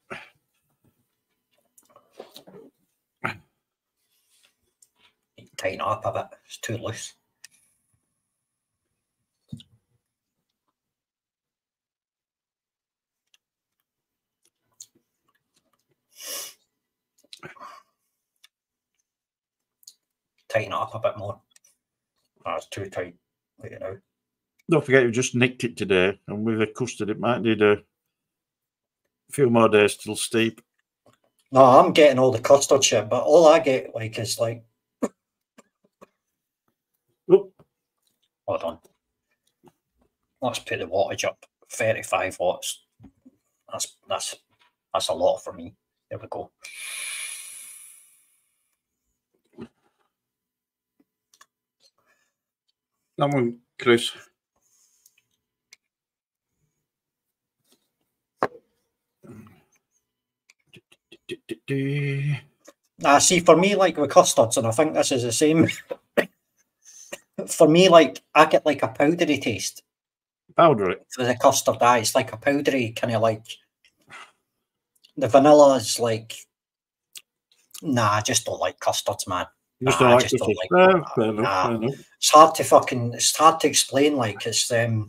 Tighten up a bit. It's too loose. Tighten it up a bit more. That's too tight. You know. Don't forget you just nicked it today, and with the custard, it might need a few more days till steep. No, I'm getting all the custard shit, but all I get like is like Oh, hold on. Let's put the wattage up. 35 watts. That's that's that's a lot for me. There we go. that one, Chris. Nah, see, for me, like with custards, and I think this is the same. <laughs> for me, like I get like a powdery taste Powdery. for the custard. Aye, it's like a powdery kind of like. The vanilla is like. Nah, I just don't like custards, man. Just Nah, I don't like just don't custard. like Ah, fair Nah. enough. It's hard to fucking. It's hard to explain. Like it's um.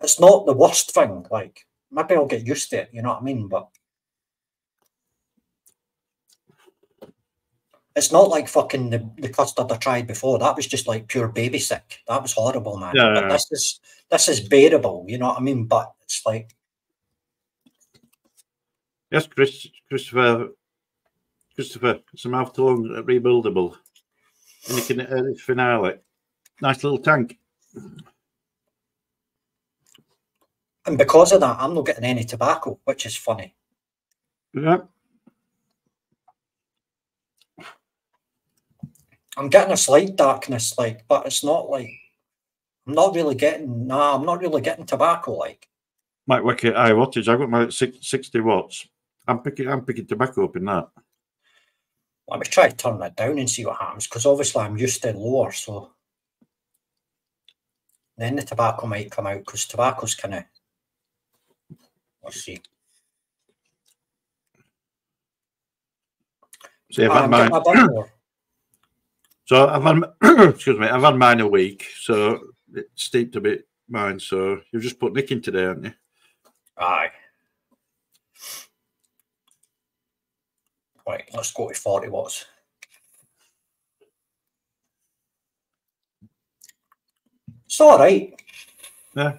It's not the worst thing. Like maybe I'll get used to it. You know what I mean? But. It's not like fucking the, the custard I tried before. That was just like pure baby sick. That was horrible, man. But yeah. this is this is bearable. You know what I mean? But it's like Yes, Chris, Christopher, Christopher, it's a mouth to lung rebuildable. And you can uh, it's finale. Nice little tank. And because of that, I'm not getting any tobacco, which is funny. Yeah. I'm getting a slight darkness, like, but it's not like I'm not really getting. Nah, I'm not really getting tobacco. Like, Might work at high wattage. I've got my six, 60 watts. I'm picking I'm picking tobacco up in that. let me try to turn that down and see what happens. Because obviously I'm used to lower, so then the tobacco might come out because tobacco's kind of. Let's see. See, I've Ah, had I'm mine. getting a bit more. So I've had, <coughs> excuse me, I've had mine a week, so it steeped a bit mine. So you've just put Nick in today, haven't you? Aye. Right, let's go to 40 watts. It's all right. Yeah.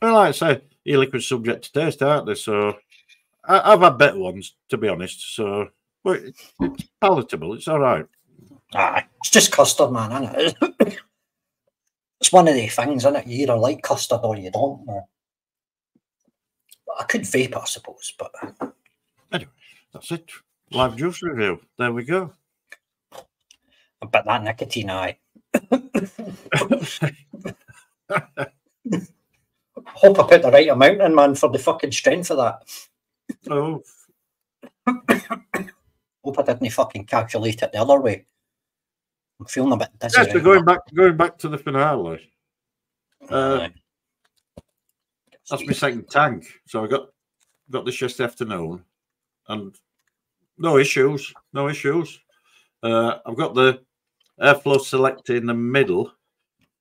Well, like I say, e-liquid subject to taste, aren't they? So I, I've had better ones, to be honest. So but it's palatable. It's all right. Aye, it's just custard, man, isn't it? <coughs> it's one of the things, isn't it? You either like custard or you don't. Or... I could vape, I suppose, but anyway, That's it. Live juice review. There we go. but that nicotine, aye. <laughs> Hope I put the right amount in, man, for the fucking strength of that. Oh, <coughs> Hope I didn't fucking calculate it the other way. I'm feeling a bit dizzy. yes, right going now. back going back to the finale. Uh, That's my second tank. So I got got this yesterday afternoon, and no issues, no issues. Uh, I've got the airflow selector in the middle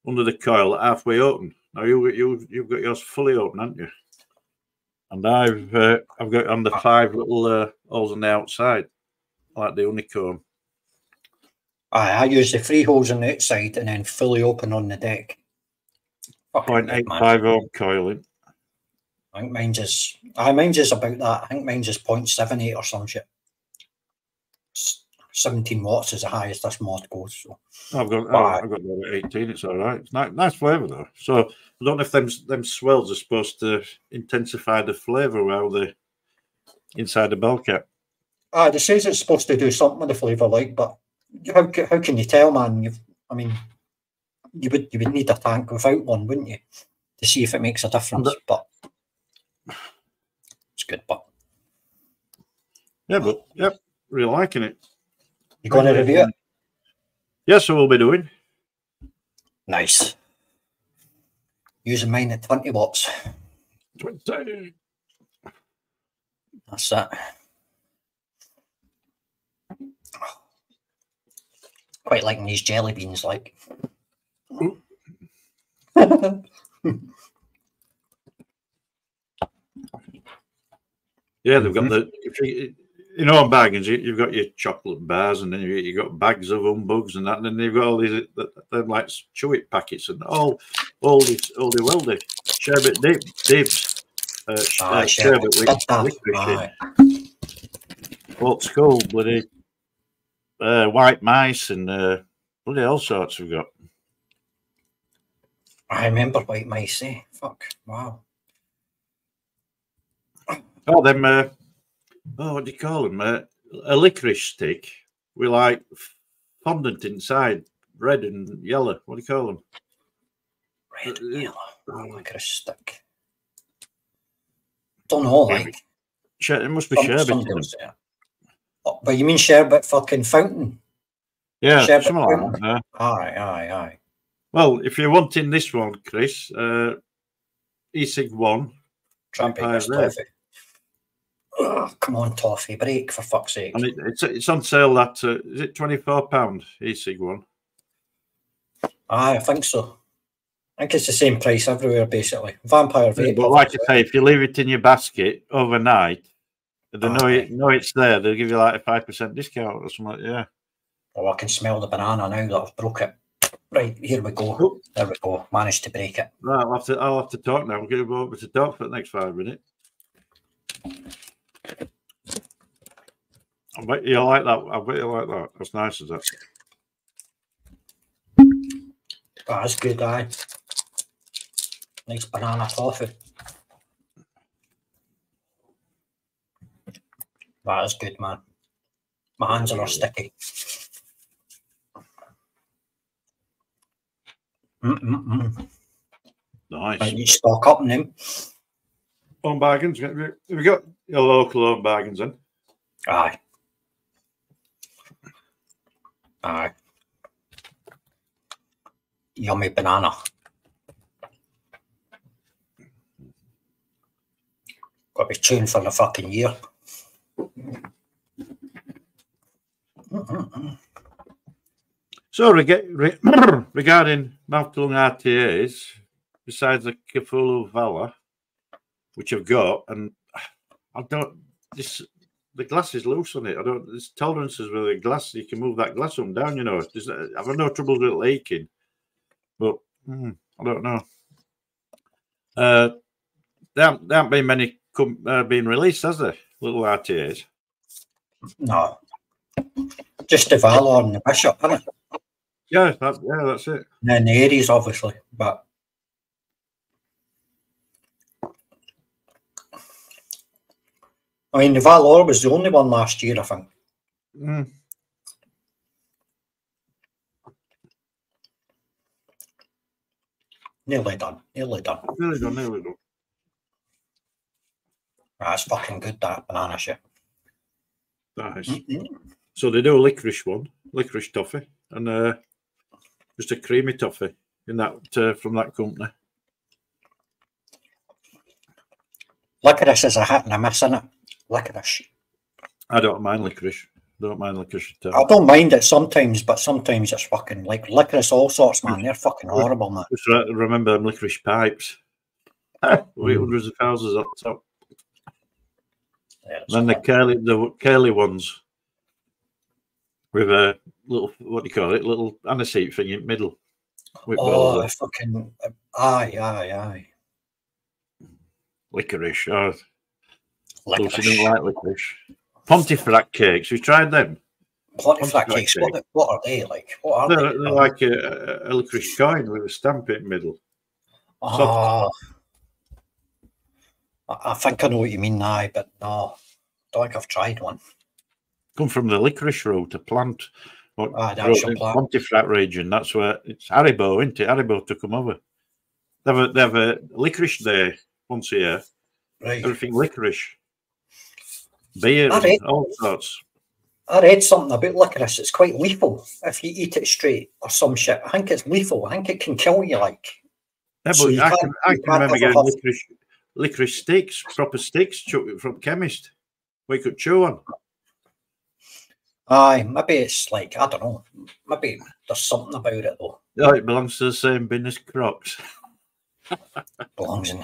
under the coil, halfway open. Now you you you've got yours fully open, haven't you? And I've uh, I've got on the five little uh, holes on the outside, like the honeycomb. Aye, I use the three holes on the outside and then fully open on the deck. Point eight ohm coiling. I think mine's is I mine's is about that. I think mine's is 0.78 or some shit. 17 watts is the highest this mod goes. So I've got. I've got at eighteen. It's all right. It's nice, nice flavour though. So I don't know if them them swells are supposed to intensify the flavour while they inside the bell cap. ah, they says it's supposed to do something with the flavour like, but how how can you tell, man? You've I mean you would you would need a tank without one, wouldn't you? To see if it makes a difference. But it's good, but Yeah, but yep, really liking it. you're gonna review it? Yes, so we'll be doing. Nice. Using mine at 20 watts. 20. That's it. Quite liking these jelly beans, like. Yeah, they've got the if you, you know on bargains you, you've got your chocolate bars and then you you've got bags of humbugs and that and then they've got all these they're like chewy packets and all all these all the well the sherbet dib, dibs uh, sh- uh, sherbet. sherbet with that. licorice. Aye. old school bloody uh, white mice and uh, bloody all sorts we've got I remember white mice, eh? Fuck. Wow. oh them uh, oh what do you call them uh, a licorice stick with like fondant inside red and yellow what do you call them Red Uh, and yellow. Oh, licorice stick. Don't know, like. It must be sherbet some in them. goes there. Oh, but you mean sherbet fucking fountain? yeah sherbet something like that Aye, aye, aye. well if you're wanting this one chris uh e-cig 1 Trumpet Aye, this toffee. Ugh, come on, toffee, break for fuck's sake. and it, it's it's on sale at uh, is it 24 pound e-cig 1 Aye, I think so. I think it's the same price everywhere, basically. Vampire Yeah, but like I say, if you leave it in your basket overnight, they know it, know it's there. They'll give you like a five percent discount or something. Yeah, Oh, I can smell the banana now that I've broke it. Right, here we go. Oh. There we go. Managed to break it. right. I'll have to. I'll have to talk now. To go over to talk for the next five minutes. I bet you like that. I bet you like that. That's nice, is that? Oh, that's good, aye. Nice banana toffee. That is good, man. My hands are all sticky. Mm-mm-mm. Nice. Right, you stock up on them. Own bargains. We- have we got your local own bargains then? Aye. Aye. Yummy banana. Got to be tuned for the fucking year. So reg- re- <coughs> regarding mouth to lung RTAs, besides the Cthulhu Valor, which I've got, and I don't this the glass is loose on it. I don't there's tolerances with the glass. You can move that glass up and down, you know. I've had no trouble with it leaking, but hmm, I don't know. Uh, there haven't, there haven't been many com- uh, being released, has there? Little RTAs. No. Just the Valor and the Bishop, innit? Yeah, that, yeah, that's it. And then the Ares, obviously, but I mean, the Valor was the only one last year, I think. Mm. Nearly done, nearly done. Nearly done, nearly done. That's fucking good, that banana shit. Nice. Mm-mm. So they do a licorice one, licorice toffee, and uh, just a creamy toffee in that uh, from that company. Licorice is a hit and a miss, innit? Licorice. I don't mind licorice. I Don't mind licorice at I don't mind it sometimes, but sometimes it's fucking like licorice, all sorts, man. They're fucking horrible, man. Just remember them licorice pipes. <laughs> With hundreds of thousands up top. Yeah, it's Then the curly, the curly ones with a little what do you call it? Little aniseed thing in the middle. With oh, the fucking aye, aye, aye. licorice. Oh, Licorice. didn't like licorice. Pontefract cakes. We tried them. Pontefract cakes. What, what are they like? What are They're, they? they're like a, a licorice coin with a stamp in the middle. Ah. I I think I know what you mean now, but no, don't think I've tried one. come from the licorice root, a plant. What Ah, actual in plant. Pontefract region. That's where it's Haribo, isn't it? Haribo took them over. They have a, they have a licorice day once a year. Right. Everything licorice, beer, Ah, right. all sorts. I read something about licorice. It's quite lethal if you eat it straight or some shit. I think it's lethal. I think it can kill you. Like, Yeah, So but you I can't- I can remember getting licorice, licorice sticks, proper sticks from chemist. We could chew on. aye, maybe it's like I don't know. Maybe there's something about it though. Oh, it belongs to the same bin as Crocs. <laughs> Belongs in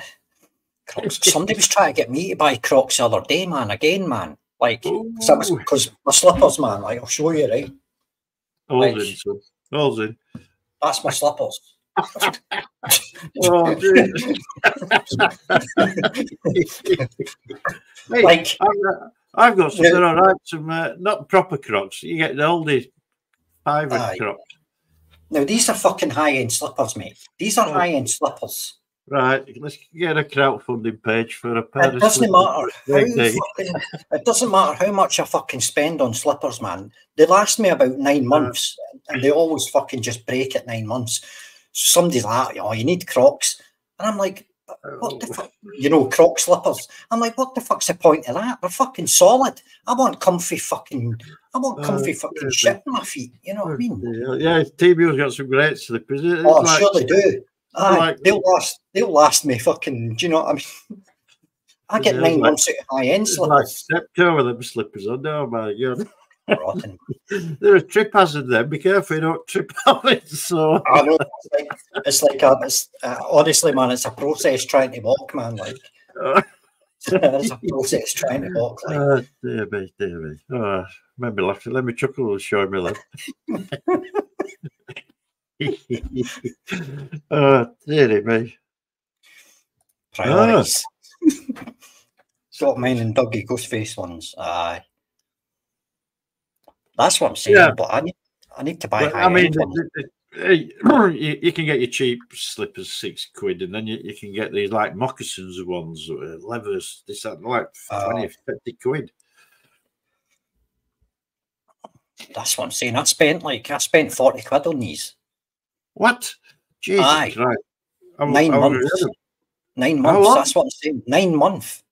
Crocs. Somebody was trying to get me to buy Crocs the other day, man. Again, man. Like, because my slippers, man. Like, I'll show you, right? All's like- in, son. All's in. That's my slippers. Oh, dude. <laughs> Hey, like, I've got, I've got some Yeah. all right, some uh, not proper Crocs. You get the oldie five. Crocs. now these are fucking high end slippers, mate. These are Oh. high end slippers. Right, let's get a crowdfunding page for a pair It of doesn't matter <laughs> how fucking, it doesn't matter how much I fucking spend on slippers, man. They last me about nine months, and they always fucking just break at nine months. Somebody's like, "Oh, you need Crocs," and I'm like, "What the fuck?" You know, Croc slippers. I'm like, "What the fuck's the point of that? They're fucking solid. I want comfy fucking. I want Uh, comfy fucking yeah, shit on my feet. You know what I mean?" Yeah, TBO's got some great slippers. It's Oh, like- sure they do. Aye, like- they'll last. They'll last me fucking. Do you know what I mean? <laughs> I get Yeah, nine like- months out of high end It's like slippers. steptoe with them slippers on. Oh my god. Rotten. They're a trip hazard then. Be careful you don't trip on it. So I know. It's like, it's like a, it's, uh, honestly, man, it's a process trying to walk, man. Like it's a process trying to walk. Like uh, dear me, dear me. Oh, made me laugh. Let me chuckle and show me laugh. oh, dearie me. priorities. Got mine and Dougie Ghostface ones. Aye, that's what I'm saying. Yeah. But I need, I need to buy I mean, the- the- <clears throat> you, you can get your cheap slippers six quid, and then you, you can get these like moccasins ones, uh, leathers, this that, like Oh. 20, 50 quid. That's what I'm saying. I spent like I spent forty quid on these. What? Jesus Aye. Christ. I- Nine I- months. Nine months. That's what I'm saying. Nine months.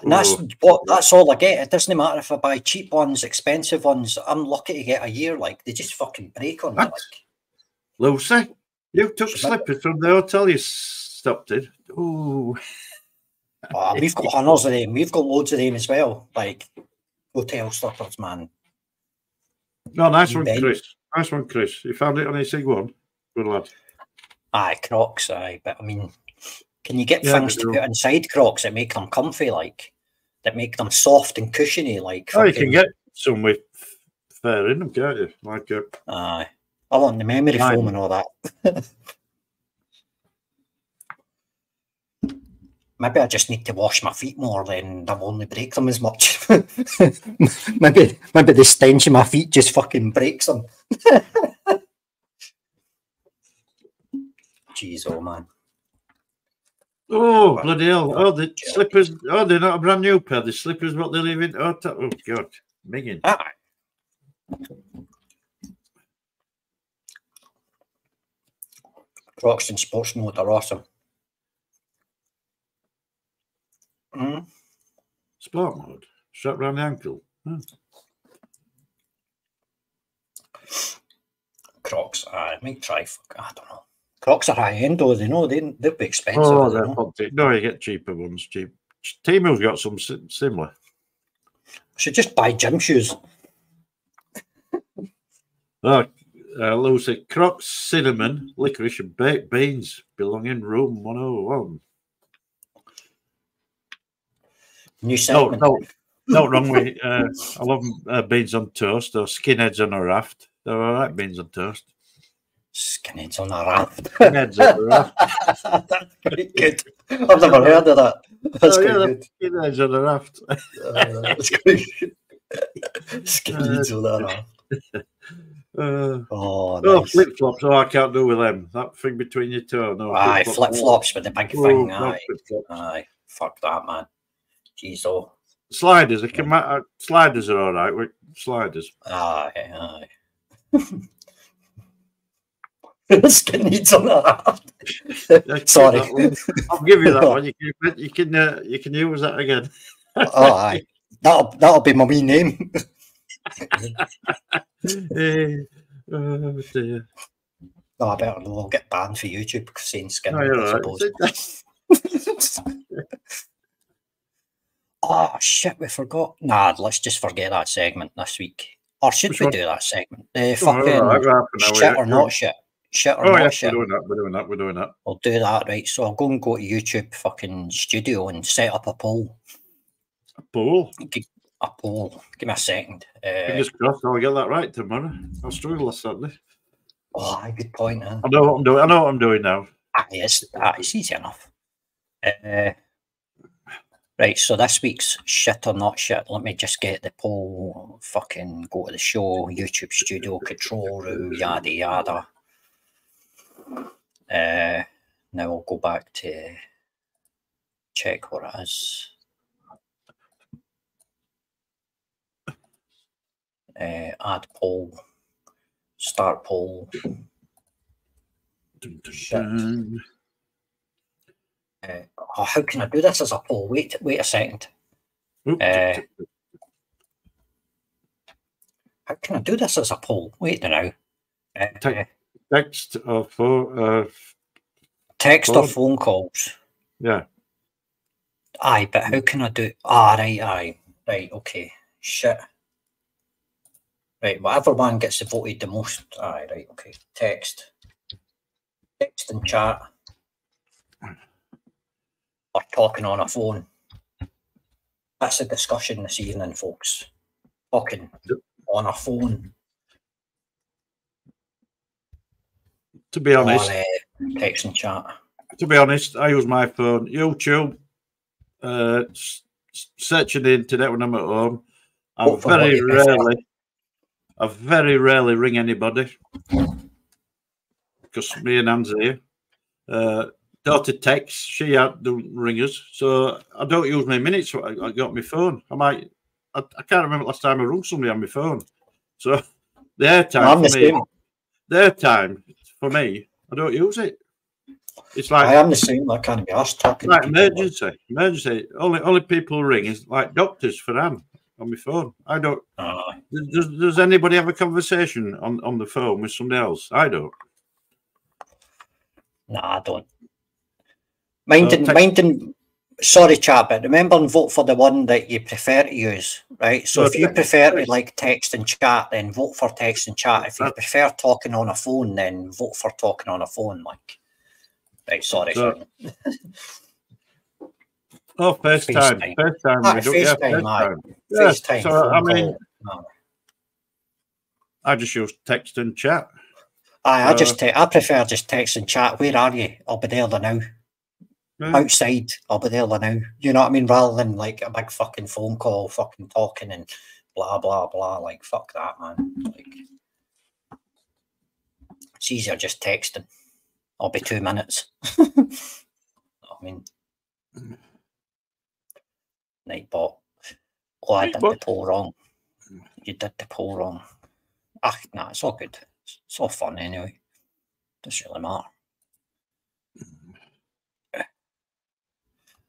And that's what that's all I get. It doesn't matter if I buy cheap ones, expensive ones. I'm lucky to get a year. Like they just fucking break on me. Like Lucy, you took slippers from the hotel you stopped it. Oh, <laughs> ah, we've got hundreds of them. We've got loads of them as well. Like hotel slippers, man. No, nice one. Chris. Nice one, Chris. You found it on a sig one. Good lad. Aye, Crocs. Aye, but I mean, can you get Yeah, things to put inside Crocs that make them comfy, like that make them soft and cushiony, like? Oh, you can get some with fair in them, can't you? Like uh, Aye. I want the memory Aye. foam and all that. <laughs> Maybe I just need to wash my feet more, then I'll only break them as much. <laughs> maybe, maybe the stench of my feet just fucking breaks them. <laughs> Jeez, oh man. Oh, Well, bloody hell. Oh, the joke. slippers. Oh, they're not a brand new pair. The slippers, what they're leaving. Oh, ta- oh God. Megan. Aye. Crocs and sports mode are awesome. Mm. Sport mode. Strap round the ankle. Hmm. Crocs, I might try. I don't know. Crocs are high end though. They know they they'll be expensive. Oh, they they're know. No, you get cheaper ones. Cheap. Temu's got some si- similar. should just buy gym shoes. Oh, uh, Lucy. Crocs, cinnamon, licorice, and baked beans belong in room 101. New No, segment. no, no wrong with uh, I love uh, beans on toast or skinheads on a raft. They're all right, beans on toast. Skinheads on a raft. Skinheads on a raft. That's pretty good. I've never heard of that. That's Oh, yeah, good. Skinheads on a raft. Uh, that's good. Skinheads on a raft. Uh, Oh, oh, nice. flip flops. Oh, I can't do with them. That thing between your toe. No. Aye, flip flops with the big Oh, thing. Aye, aye. Fuck that, man. Jeez, oh. Sliders. I can, uh, sliders are all right. With sliders. Aye, aye. <laughs> On a raft. Yeah, keep Sorry. that. I'll give you that <laughs> one. You can you can uh, you can use that again. Oh, aye. That'll, that'll be my wee name. <laughs> Eh, oh dear. No, I better know. I'll get banned for YouTube because saying skin. I right. suppose. oh <laughs> shit, we forgot. Nah, let's just forget that segment this week. Or should Which we one? do that segment? The Oh, fucking all right, we're half an hour shit or not shit. Shit or Oh not yes, shit. we're doing that. We're doing that. We're doing that. I'll do that, right? So I'll go and go to YouTube fucking studio and set up a poll. Pool. A poll. Give me a second. Uh, Fingers crossed. I'll get that right tomorrow. I'll struggle last Saturday. oh, good point. Huh? I know what I'm doing. I know what I'm doing now. Ah, yes, ah, it's easy enough. Uh, right, so this week's shit or not shit. Let me just get the poll. Fucking go to the show, YouTube studio, control room, yada yada. Uh, now I'll go back to check what it is. Uh, add poll, start poll. Dun, dun. Uh, oh, how can I do this as a poll? Wait, wait a second. Oop, Uh, How can I do this as a poll? Wait now. Uh, Text or phone. Uh, text or phone. phone calls. yeah. Aye, but how can I do? Ah, right, aye, right, okay. Shit. Right, whatever one gets voted the most. Aye, right, okay. Text. Text and chat. Or talking on a phone. That's a discussion this evening, folks. Talking on a phone. To be honest, Or, uh, text and chat. to be honest, I use my phone. YouTube, uh, searching the internet when I'm at home. I what very rarely, I very rarely ring anybody because me and Anne's here. Uh, daughter texts, she had don't ring us, so I don't use my minutes. I, I got my phone. I might, I, I can't remember last time I rung somebody on my phone. So their time I'm for me, their time for me, I don't use it. It's like I like am the same. I can't be asked talking. like to people. emergency, emergency. Only only people ring is like doctors for them on my phone. I don't. Ah. Aye. Does, does anybody have a conversation on, on the phone with somebody else? I don't. Nah, I don't. Mine So didn't. text- Mine didn't. Sorry, chat, but remember and vote for the one that you prefer to use, right? So if you prefer to like text and chat, then vote for text and chat. If you That- prefer talking on a phone, then vote for talking on a phone, like. Right, sorry. So-. <laughs> Oh, FaceTime. FaceTime. FaceTime. Ah, we don't- yeah, FaceTime, aye. FaceTime. Yeah, so, I mean. No. I just use text and chat. Aye, I Uh, just te- I prefer just text and chat. Where are you? I'll be there the now. Yeah. Outside, I'll be there the now. You know what I mean? Rather than like a big fucking phone call, fucking talking and blah blah blah. Like fuck that, man. Like it's easier just texting. I'll be two minutes. <laughs> I mean, Nightbot. Oh, I did the poll wrong. You did the poll wrong. Ah, nah, it's all good. It's, it's all fun anyway. Doesn't really matter.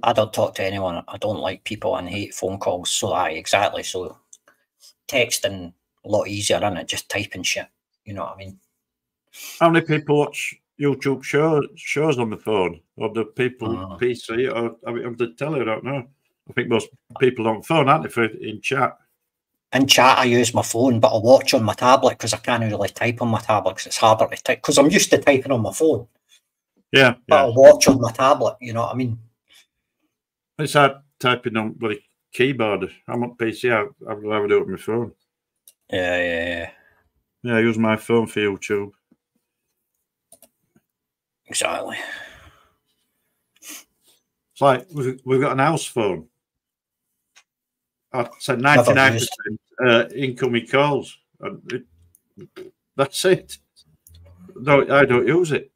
I don't talk to anyone. I don't like people and hate phone calls. So I exactly. So texting a lot easier, is it? Just typing shit. You know what I mean? How many people watch YouTube show, shows on the phone? Or the people Ah. PC or I mean, on the telly? I don't know. I think most people on phone, aren't they, for in chat? In chat, I use my phone, but I watch on my tablet because I can't really type on my tablet because it's harder to type. Because I'm used to typing on my phone, Yeah, but yeah. I'll watch on my tablet. You know what I mean? It's hard typing on bloody keyboard. I'm on PC. I, I'd rather do it with my phone. Yeah, yeah, yeah. Yeah, I use my phone for YouTube. Exactly. It's like we've, we've got an house phone. I said 99% used. uh, incoming calls. It, that's it. No, I don't use it.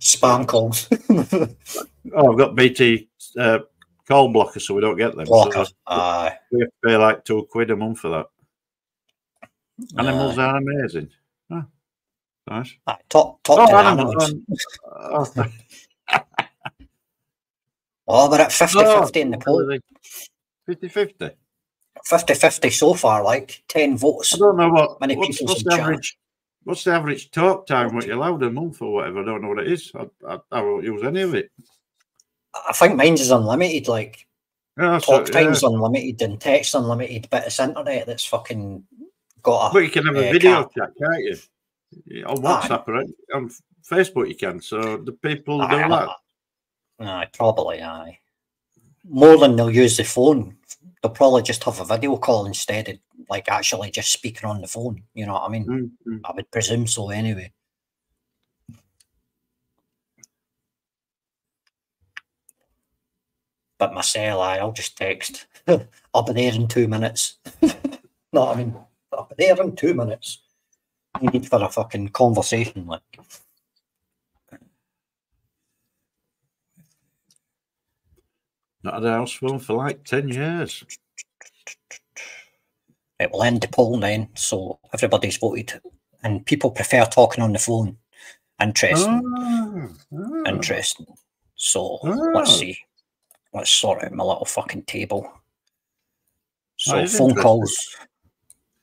Spam calls. <laughs> Oh, I've got BT uh, call blocker, so we don't get them. So Blocker. Aye. we have to pay like two quid a month for that. Animals aye. are amazing. Oh, nice. Aye, Talk, talk Oh, animals. animals. um, oh, <laughs> Oh, we're at 50 oh, 50 in the poll. 50 50. 50 50 so far, like 10 votes. I don't know what Many what's, what's the chat. average. What's the average talk time? What you're allowed a month or whatever? I don't know what it is. I, I, I won't use any of it. I think mine's is unlimited, like Yeah, talk yeah. time's unlimited and text unlimited, but it's internet that's fucking got a. But you can have a uh, video cap. chat, can't you? Yeah, On Aye. WhatsApp or on Facebook, you can. So the people do Aye, that. Aye, probably, aye. More than they'll use the phone. They'll probably just have a video call instead of like actually just speaking on the phone. You know what I mean? Mm, mm. I would presume so anyway. But my cell, I'll just text. I'll be there in two minutes. <laughs> no, I mean, be there in two minutes. Needed for a fucking conversation, like. Not had a house phone for like 10 years. It will end the poll then, so everybody's voted, and people prefer talking on the phone. Interesting, Ah, ah. interesting. So let's Ah. see. Let's sort out my little fucking table. So phone calls,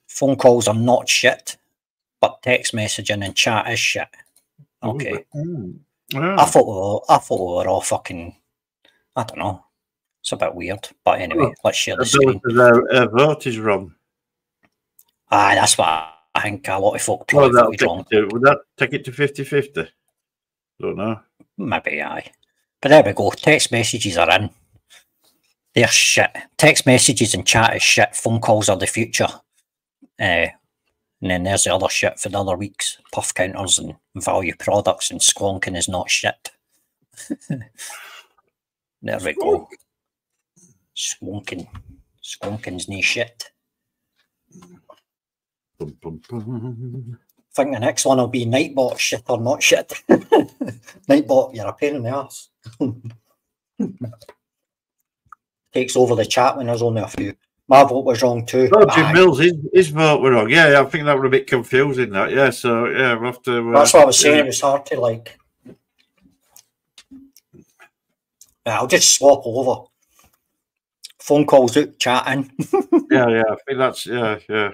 phone calls are not shit, but text messaging and chat is shit. Okay, Mm. I Ah. thought we were, I thought we were all fucking. I don't know. It's a bit weird, but anyway, Oh, let's share the screen. vote is wrong. Aye, that's what I think. A lot of folk Oh, probably take wrong. to, would that take it to 50 50? Don't know. Maybe aye. But there we go. Text messages are in. They're shit. Text messages and chat is shit. Phone calls are the future. Uh, and then there's the other shit for the other weeks. Puff counters and value products and squonking is not shit. <laughs> there we go. Squonking. Squonking's no shit. Bum, bum, bum. I think the next one will be Nightbot shit or not shit. <laughs> Nightbot, you're a pain in the ass. <laughs> Takes over the chat when there's only a few. My vote was wrong too. Jim Mills, his, his vote were wrong. Yeah, I think that were a bit confusing. That, yeah. So yeah, we'll have to. Uh, That's what I was saying. It was hard to like. Yeah, I'll just swap over. Phone calls out, chatting. <laughs> Yeah, yeah. I think that's yeah, yeah.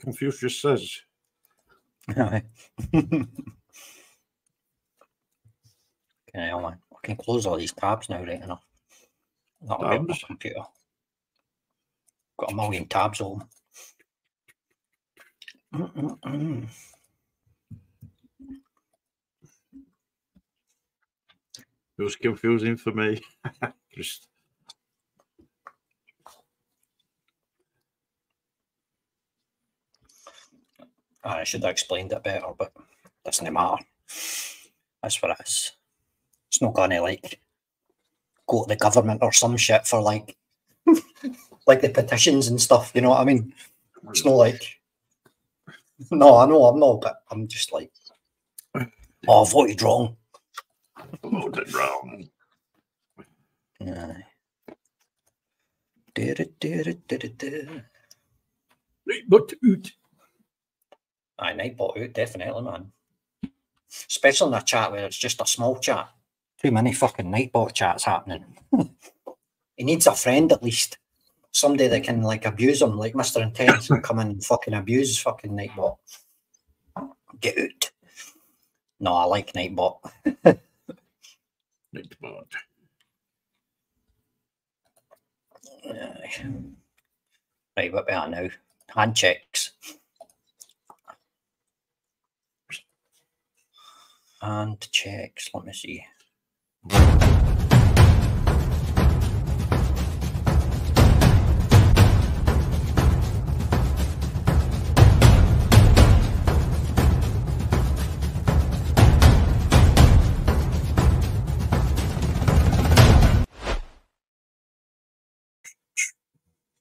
Confucius says. <laughs> Okay, man. I can close all these tabs now, right enough. That'll get my Tabs? computer. Got a million tabs on. Mm-mm-mm. It was confusing for me. <laughs> Just I should have explained it better, but doesn't matter. That's what it is. It's not gonna like go to the government or some shit for like <laughs> like the petitions and stuff, you know what I mean? It's not like No, I know I'm not, but I'm just like Oh, I voted wrong. voted wrong. Aye. Du-du-du-du-du-du. But out. Aye, Nightbot out, definitely, man. Especially in a chat where it's just a small chat. Too many fucking Nightbot chats happening. he needs a friend at least. Somebody that can like abuse him, like Mr. Intense, and come in and fucking abuse fucking Nightbot. Get out. No, I like Nightbot. Nightbot. Aye. Right, what we are now? Hand checks. Hand checks. Let me see.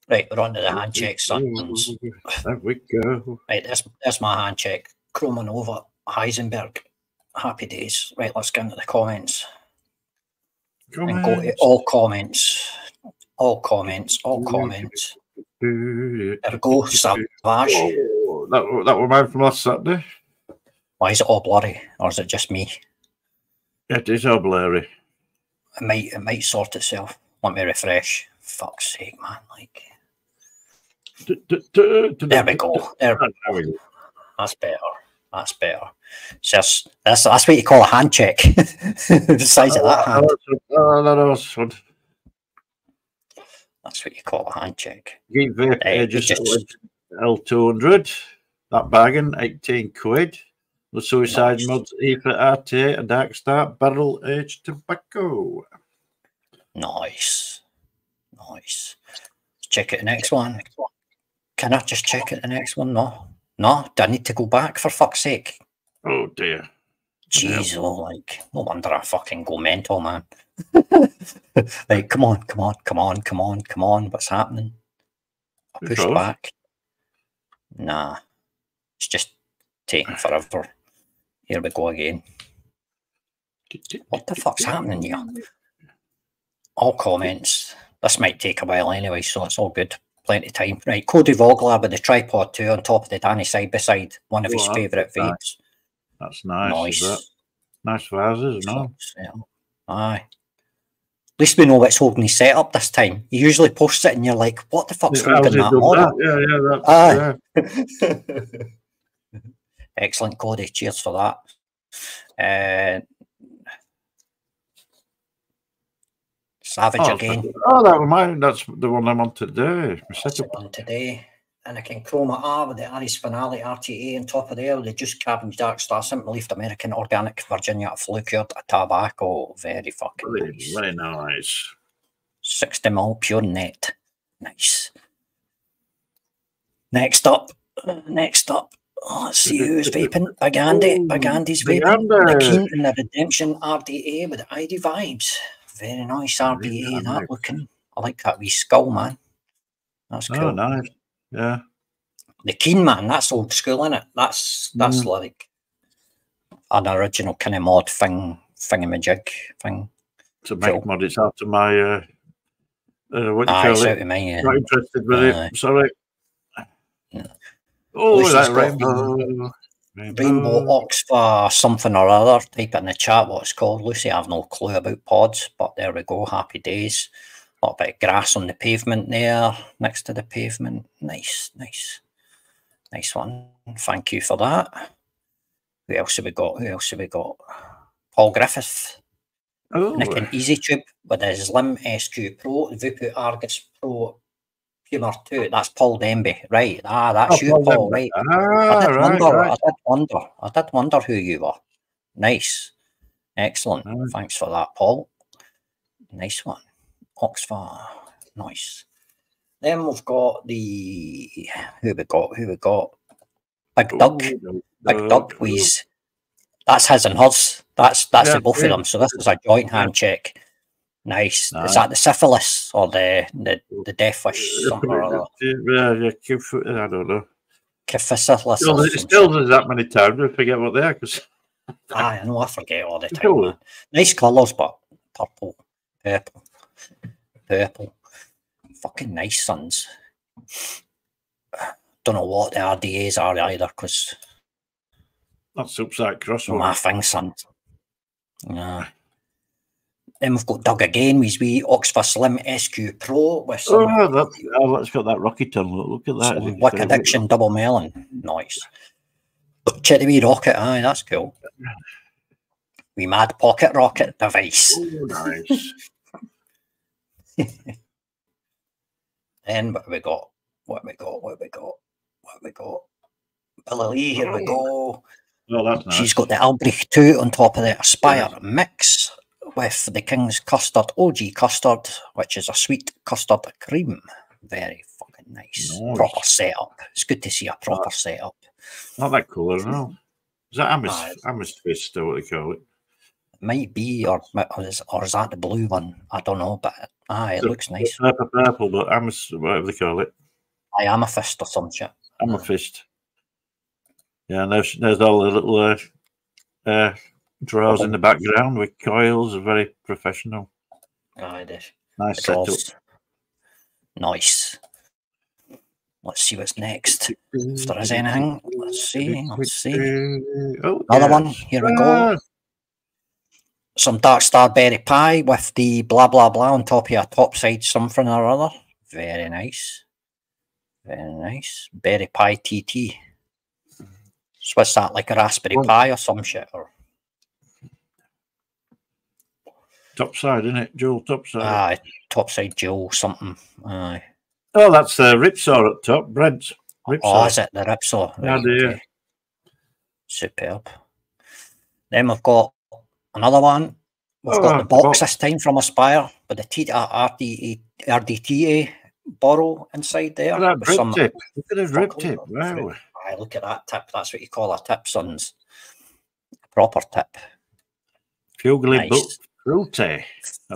Right, we're on to the hand check, sons. Oh, oh, oh, there we go. Right, that's that's my hand check. Croman over Heisenberg. Happy days. Right, let's get into the comments and go to all comments. All comments. All comments. There we go, Savage. Oh, that, that were mine from last Saturday. Why is it all blurry? Or is it just me? It is all blurry. It might it might sort itself. Let me refresh. Fuck's sake, man. Like there we go. There ah, There we go. that's better. That's better. So that's, that's that's what you call a hand check. <laughs> the size of that hand. Fun. Uh, that's what you call a hand check. Geek Vape Hey, uh, Aegis just- L200. That bargain, 18 quid. The Suicide Nice. Mods Ether RT, a Dark Star Barrel Aged Tobacco. Nice. Nice. Let's check it the next one. Can I just check it the next one? No. No, do I need to go back for fuck's sake? Oh dear. Jeez, oh, like, no wonder I fucking go mental, man. <laughs> like, come on, come on, come on, come on, come on. What's happening? I You push back. Nah. It's just taking ah. forever. Here we go again. What the fuck's happening here? All comments. This might take a while anyway, so it's all good. Plenty of time. Right, Cody Vogler with the tripod too on top of the Danny side by side. One of his Wow, favourite nice. vapes. That's nice. Nice. That? Nice for ours, isn't it? Yeah. Aye. At least we know what's holding his setup this time. He usually posts it and you're like, what the fuck's How's holding that model? that? Yeah, yeah, Aye. yeah. <laughs> Excellent, Cody. Cheers for that. Uh, Savage Oh, again. oh, that was mine. That's the one I'm on today. That's the one today. And I can chroma R with the Ares Finale RTA on top of there with the Juice Carbon Dark Star Simple Leafed American Organic Virginia Flue Cured Tobacco. Very fucking Very, nice. very nice. 60 mil pure net. Nice. Next up, next up. Oh, let's see <laughs> who's vaping. Big Ooh, Andy's vaping. The Andy. Keen and the Redemption RDA with the ID vibes. Very nice RDA. Very That looking. I like that wee skull, man. That's cool. Oh, nice. Yeah. The Keen man, that's old school, is it? That's that's Mm. like an original kind of mod thing, thingamajig thing. To make Cool. mod, it's after my uh, uh, what do you Aye, call it's it? out of mine. Yeah. Not interested with Aye. it. Sorry. Yeah. Oh, that got rainbow. Uh, rainbow Oxford something or other. Type it in the chat what it's called. Lucy, I have no clue about pods, but there we go. Happy days. A little bit of grass on the pavement there, next to the pavement. Nice, nice, nice one. Thank you for that. Who else have we got? Who else have we got? Paul Griffith, Oh, Nick and EasyTube with his Lim SQ Pro, VooPoo Argus Pro Humor 2. That's Paul Denby, right? Ah, that's you, Paul, right? I Ah, did right, wonder. right. I did wonder. I did wonder who you were. Nice, excellent. Right. Thanks for that, Paul. Nice one, Oxford. Nice. Then we've got the who we got? Who we got? Big Doug. Oh, Big Doug. We's that's his and hers. That's that's Yeah, the both yeah. of them. So this is a joint handshake. Nice. Is that the syphilis or the the, the death wish? <laughs> Something or other? Yeah, yeah, I don't know. Syphilis. Still, it still does that many times. I forget what they are because <laughs> I know. I forget all the <laughs> time. Cool. Nice colours, but purple, purple, purple. Fucking nice sons. Don't know what the RDAs are either, because that's upside cross my thing, sons. Nah. Then we've got Doug again, with wee Oxva Xlim SQ Pro with some, Oh, that, oh, that's got that rocky tongue. Look, look at that. some Wick Addiction double melon. Nice. Check the wee rocket, aye, that's cool. <laughs> We mad pocket rocket device. Oh, nice. <laughs> Then what have we got? What have we got? What have we got? What have we got? Billy Lee, here we oh. go. Oh, that's nice. She's got the Albrecht 2 on top of the Aspire mix with the King's Custard, OG custard, which is a sweet custard cream. Very fucking nice. Nice. Proper setup. It's good to see a proper setup. Not that colour, no. Is that Amos. Amos Fist or what they call it? Might be, or, or, is, or is that the blue one? I don't know, but aye, it So- looks nice. Purple, purple, but Amos, whatever they call it. I am a fist or some shit. Am a fist. Yeah, and there's, there's all the little uh, uh, drawers in the background with coils. Very professional. Aye, is. Nice setup. Nice. Let's see what's next. If there is anything, let's see. Let's see. Oh, Another one. Here we go. Ah, Some dark star berry pie with the blah blah blah on top of a topside something or other. Very nice. Very nice. Berry pie TT. So what's that like a raspberry Well- pie or some shit? Or top side, isn't it? Jewel top side. aye, topside Joe something. Aye. oh, that's the uh, Ripsaw up top. Brent's Ripsaw. Oh, is it the Ripsaw? Yeah, dear. Superb. Then we've got another one. We've Oh, got the the box box. this time from Aspire with the T- uh, RDA, RDTA borrow inside there. Look at that drip some- tip. Look at the drip tip. look Wow. Aye, look at that tip. That's what you call a tip, sons. Proper tip. Fugly Nice. Fruity.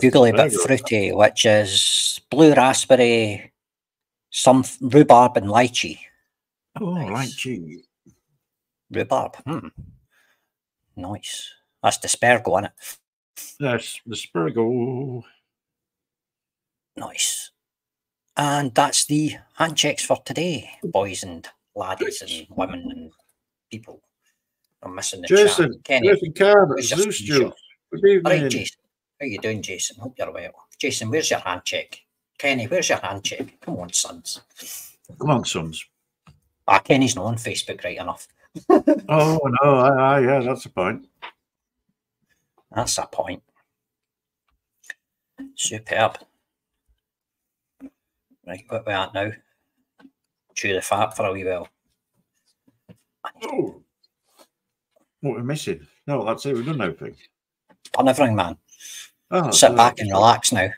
Bugly very bit fruity, which is blue raspberry, some rhubarb and lychee. Oh, Nice. like cheese. Rhubarb. Hmm. Nice. That's Dispergo, isn't it? Yes, the Spurgo. Nice. And that's the handshakes for today, boys and laddies and women and people. I'm missing the Jason, chat. Kenny. Jason Carter, Zeus? Juice. Good evening. Right, Jason. How you doing, Jason? Hope you're well. Jason, where's your handshake? Kenny, where's your handshake? Come on, sons. Come on, sons. Ah, Kenny's not on Facebook right enough. <laughs> Oh, no, aye, aye, yeah, that's the point. That's a point. Superb. Right, what we at now? Chew the fat for a wee while. Oh, what we're missing? No, that's it. We've done everything. Done everything, man. Oh, Sit back and relax now.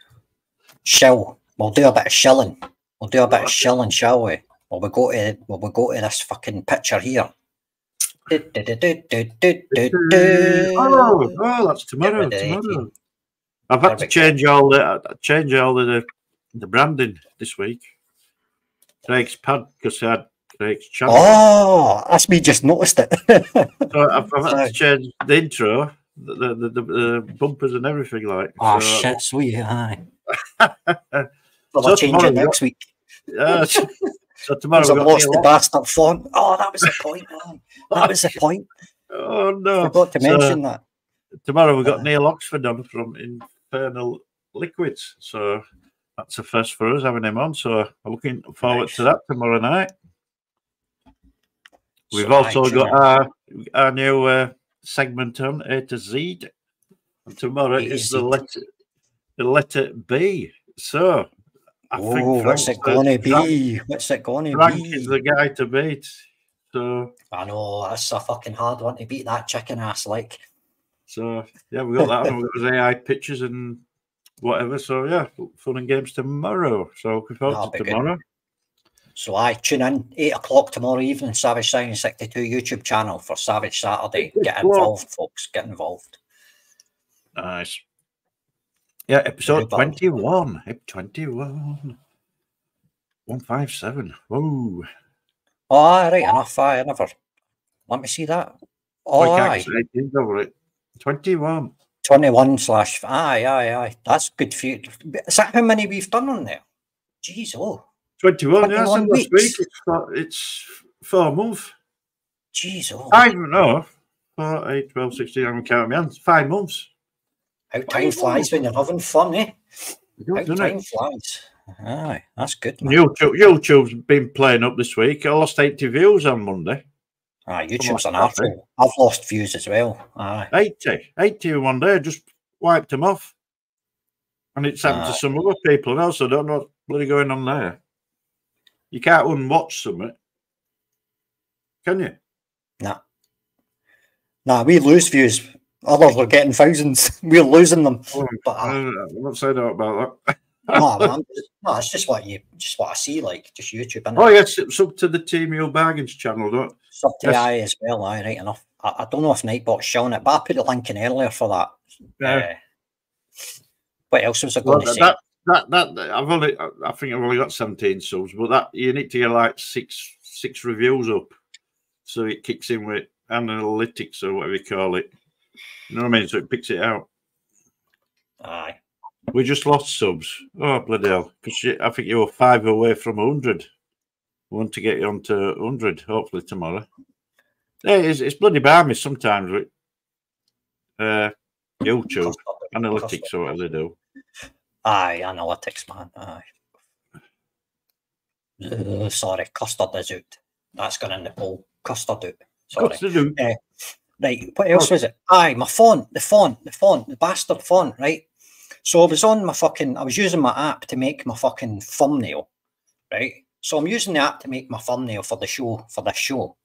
Shell. We'll do a bit of shilling. We'll do a bit of shilling, shall we? Will we go to will we go to this fucking picture here? Oh, oh, that's tomorrow. Get rid of Tomorrow. I've had to change all the uh, change all the the branding this week. Craig's pad because I had Craig's channel. Oh, that's me just noticed it. So I've, I've had to <laughs> change the intro, the the, the, the, the bumpers and everything like. oh so, shit, sweet. Aye. <laughs> Well, So I'll change it next week. Yeah, <laughs> so, so tomorrow got lost the bastard font. Oh, that was the point, man. That was the <laughs> point. Oh no! Forgot to mention that. tomorrow we've got Uh, Neil Oxford on from Infernal Liquids, so that's a first for us having him on. So I'm looking forward to that tomorrow night. We've So, also got our our new uh, segment on A to Z, and tomorrow A to is the letter the letter B. So I Oh, think what's it gonna Frank- be? What's it gonna Frank be? is the guy to beat. So I know that's a fucking hard one to beat that chicken ass. Like, So yeah, we got that. got his AI pictures and whatever. So yeah, fun and games tomorrow. So looking forward to good. Tomorrow. so I tune in eight o'clock tomorrow evening. Savage Sound sixty two YouTube channel for Savage Saturday. Get involved, folks. Get involved. Nice. Yeah, episode bad. twenty-one. Ep twenty-one. One five seven. Whoa! Oh, aye, right enough. I never. Let me see that. Oh, I aye. can't say it over it. Twenty-one. 21 slash aye aye aye that's good for you is that how many we've done on there jeez oh Twenty-one. Yeah, I 21 last week. It's four, it's four months. jeez oh I don't know. Four, eight, 12, 16, I'm counting my hands. Five months. how time flies when you're having fun eh how time it? flies aye that's good man. YouTube, YouTube's been playing up this week. I lost 80 views on Monday. aye YouTube's an nothing. I've lost views as well aye 80, 80 in one day, just wiped them off. And it's happened Ah. to some other people and also don't know what's bloody going on there. You can't unwatch something, can you? nah nah we lose views others are getting thousands <laughs> we're losing them but uh, I'm not saying about that. <laughs> no, man, <laughs> no it's just what you just what I see like just YouTube and Oh, yes, it's up to the Temu Bargains channel. Don't Sub Yes. TI as well, I right enough. I, I don't know if Nightbot's showing it, but I put the link in earlier for that. Yeah. Uh, what else was I Well, going to say? that, that, that, I've only, I think I've only got 17 subs, but that you need to get like six, six reviews up, so it kicks in with analytics or whatever you call it. You know what I mean? So it picks it out. Aye. We just lost subs. Oh bloody hell! Because I think you were five away from hundred. We want to get you on to hundred, hopefully tomorrow. Yeah, it's, it's bloody balmy sometimes with uh, YouTube analytics or whatever they do. Aye, analytics, man. Aye. Uh, sorry, custard is out. That's gone in the poll. Custard out. Sorry. What's to do? Right, what else was it? Aye, my font, the font, the font, the bastard font, right? So I was on my fucking, I was using my app to make my fucking thumbnail, right? So I'm using the app to make my thumbnail for the show, for this show.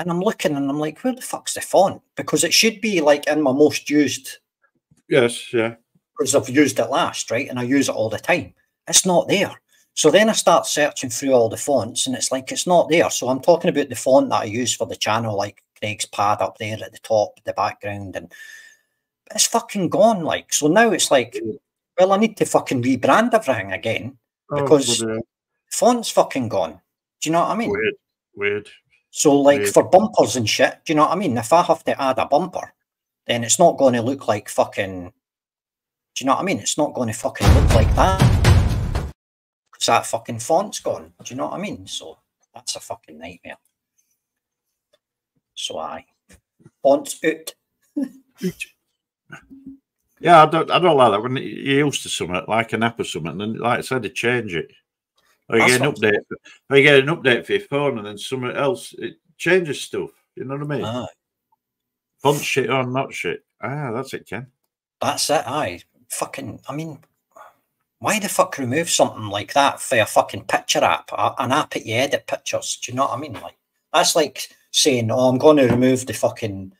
And I'm looking and I'm like, where the fuck's the font? Because it should be like in my most used, Yes, yeah. Because I've used it last, right? And I use it all the time. It's not there. So then I start searching through all the fonts and it's like, it's not there. So I'm talking about the font that I use for the channel, like Craig's pad up there at the top, the background, and it's fucking gone. Like, so now it's like, well, I need to fucking rebrand everything again. Oh, Because- hell. Font's fucking gone. Do you know what I mean? weird, weird. So, like Weird. for bumpers and shit, do you know what I mean? If I have to add a bumper, then it's not going to look like fucking. Do you know what I mean? It's not going to fucking look like that. Because that fucking font's gone. Do you know what I mean? So that's a fucking nightmare. So I fonts out. <laughs> Yeah, I don't, I don't like that when you're used to something like an app or something, and then, like I said, they change it. Or you That's get an update, or you get an update for your phone, and then something else it changes stuff. You know what I mean? Aye, Font shit or not shit. Ah, that's it, Ken. that's it. Aye, fucking. I mean, why the fuck remove something like that for a fucking picture app, an app that you edit pictures? Do you know what I mean? Like that's like saying, "Oh, I'm going to remove the fucking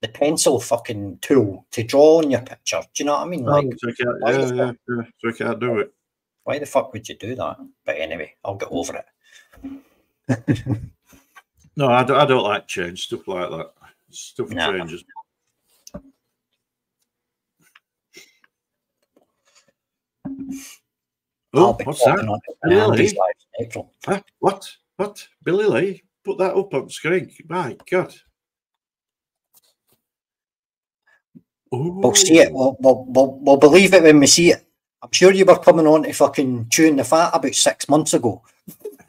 the pencil fucking tool to draw on your picture." Do you know what I mean? Oh, like, so you can't, yeah, yeah, yeah, so you can't do it. why the fuck would you do that? But anyway, I'll get over it. <laughs> No, I don't, I don't like change stuff like that. Stuff No. changes. Oh, what's that? on it Really? in Andy's live in April. What? What? Billy Lee? Put that up on screen. My God. We'll see it. We'll, we'll, we'll, we'll believe it when we see it. I'm sure you were coming on to fucking chewing the fat about six months ago. <laughs>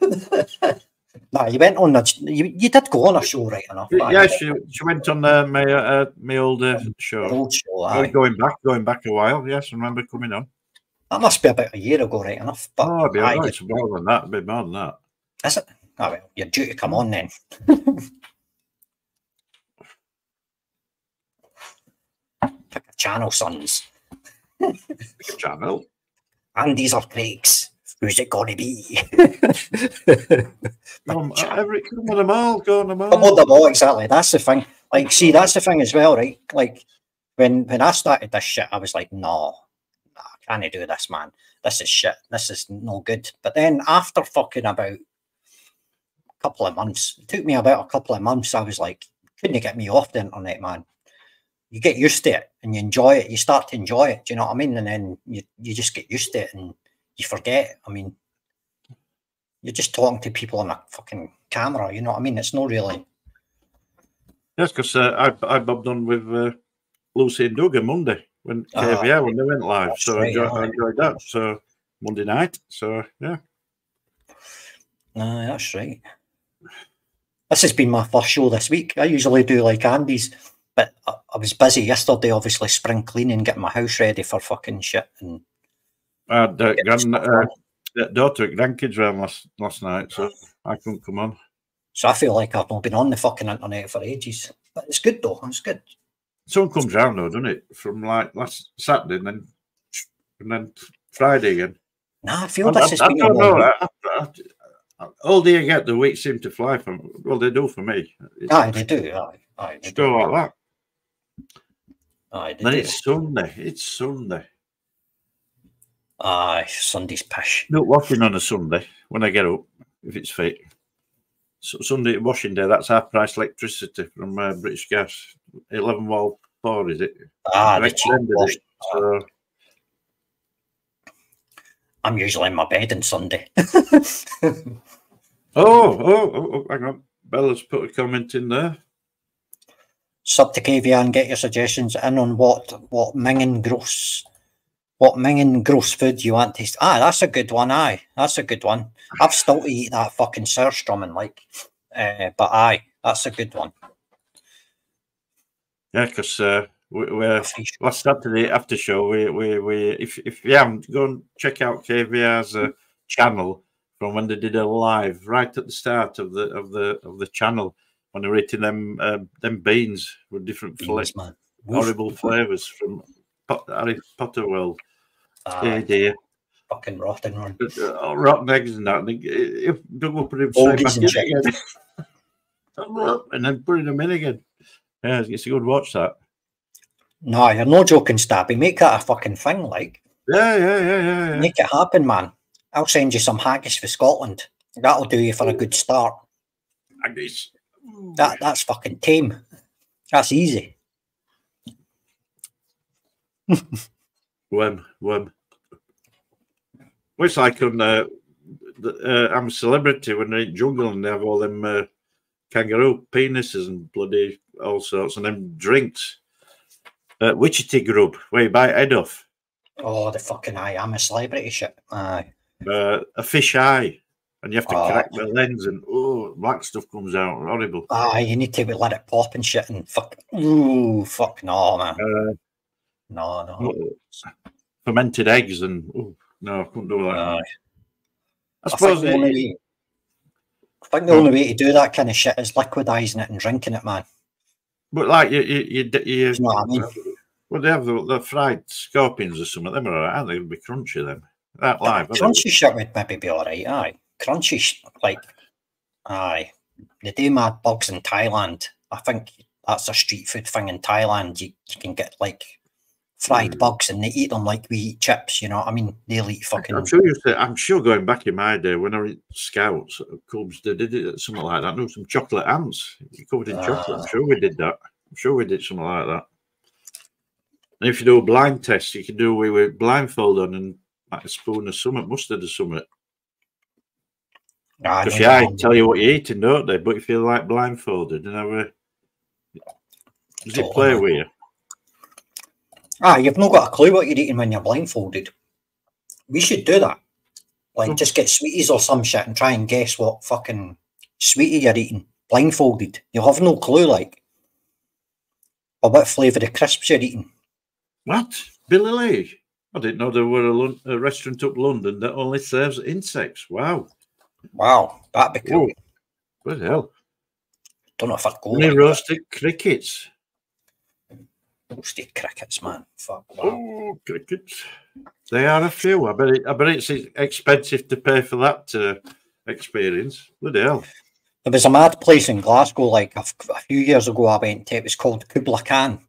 nah, you went on the, you, you did go on a show right enough. Yeah, she, she went on uh, my uh, my old uh, show. Old show, Oh, going back, going back a while. Yes, I remember coming on. That must be about a year ago, right enough. But Oh, be, oh, it's more than that. It'd be more than that. is it? Oh, well, you're due to come on then. Pick a channel, sons. Channel. Andy's or Craig's. Who's it going to be? <laughs> Um, every, come on them all, go on them Come on all. the ball, exactly. That's the thing. Like, see, that's the thing as well, right? Like, when when I started this shit, I was like, no, I can't do this, man. This is shit. This is no good. But then after fucking about a couple of months, it took me about a couple of months, I was like, couldn't you get me off the internet, man. You get used to it and you enjoy it. You start to enjoy it. Do you know what I mean? And then you, you just get used to it and you forget. I mean, you're just talking to people on a fucking camera. You know what I mean? It's not really. Yes, because uh, I I bobbed on with uh, Lucy and Doug on Monday when Ah, KVR when they went live. So I enjoyed. I enjoyed that. So Monday night. So yeah, No, that's right. This has been my first show this week. I usually do like Andy's, but I, I was busy yesterday, obviously spring cleaning, getting my house ready for fucking shit. And I had uh, grand, uh, daughter at grandkids round last last night, so I couldn't come on. so I feel like I've not been on the fucking internet for ages. But it's good though. It's good. Someone comes round though, doesn't it? From like last Saturday and then and then Friday again. Nah, I feel I, this I, I been a don't long know. I, I, I, all day you get, the weeks seem to fly from. Well, they do for me. It's Aye, they do. Aye, aye, they just do. like that. Aye, they Then do. it's Sunday. It's Sunday. Aye, Sunday's pish. Not washing on a Sunday when I get up, if it's fit. So Sunday washing day, that's half price electricity from uh, British Gas. 11 wall four, is it? Ah, the cheap extended it, So, I'm usually in my bed on Sunday. <laughs> oh, oh, oh, oh, hang on. Bella's put a comment in there. Sub to KVR and get your suggestions in on what what minging gross what minging gross food you want to. Ah, that's a good one. Aye, that's a good one. I've still to eat that fucking surströmming like, uh, but aye, that's a good one. Yeah, because uh, we, we're last Saturday after show, we, we, we if, if you haven't, go and check out KVR's uh, channel from when they did a live right at the start of the of the of the channel when they were eating them uh, them beans with different Beans, man. Horrible flavors from Pot- Harry Potter world. Oh Aye, dear, fucking rotten. But, uh, rotten eggs and that. And they- if don't put him back in again, <laughs> and then putting them in again. Yeah, it's a good watch that. No, you're no joking, Stabby. Make that a fucking thing, like. Yeah, yeah, yeah, yeah. yeah. Make it happen, man. I'll send you some haggis for Scotland. That'll do you for a good start. It's- That that's fucking tame. That's easy. Wem. Well, It's like on uh, uh, I'm a celebrity when they're in jungle and they have all them uh, kangaroo penises and bloody all sorts and them drinks. Uh, Witchetty Grub, where you buy head off. Oh, the fucking eye. I'm a celebrity shit. Aye. Uh, a fish eye. And you have to Oh. crack the lens and oh, black stuff comes out. Horrible. Aye, you need to let it pop and shit and fuck. Ooh, fuck no, man. Uh, No, no. fermented eggs and oh, no, I couldn't do that. Aye. I I think, suppose the only way, I think the only way to do that kind of shit is liquidizing it and drinking it, man. But like you, you, you, you, You know I mean? Well, they have the, the fried scorpions or something. Them are alright, aren't they? They'll be crunchy then. That live. Crunchy shit would maybe be alright, aye. Crunchy, like, aye. They do mad bugs in Thailand. I think that's a street food thing in Thailand. You, you can get like fried Mm. bugs and they eat them like we eat chips, you know what I mean? They'll eat fucking. I'm sure you I'm sure going back in my day when I was scouts Cubs, they did it something like that. No, some chocolate ants. Covered in chocolate. Ah. I'm sure we did that. I'm sure we did something like that. And if you do a blind test, you can do away with blindfold on and like a spoon of summit, mustard or something. Aye, Because yeah, I tell you what you're eating, don't they? But if you're like blindfolded, and have a does it play with you? Ah, you've not got a clue what you're eating when you're blindfolded. We should do that. Like, Mm. just get sweeties or some shit and try and guess what fucking sweetie you're eating, blindfolded. You'll have no clue, like, or what flavour of crisps you're eating. What? Billy Lee? I didn't know there were a, a restaurant up London that only serves insects. Wow. Wow, that'd be cool. Whoa. What the hell? Don't know if I'd go like roasted crickets. That. roasted crickets, man. Fuck. Wow. Oh, crickets. They are a few. I bet, it, I bet it's expensive to pay for that uh, experience. Bloody hell. There was a mad place in Glasgow, like a, few years ago. I went to. It was called Kubla Khan,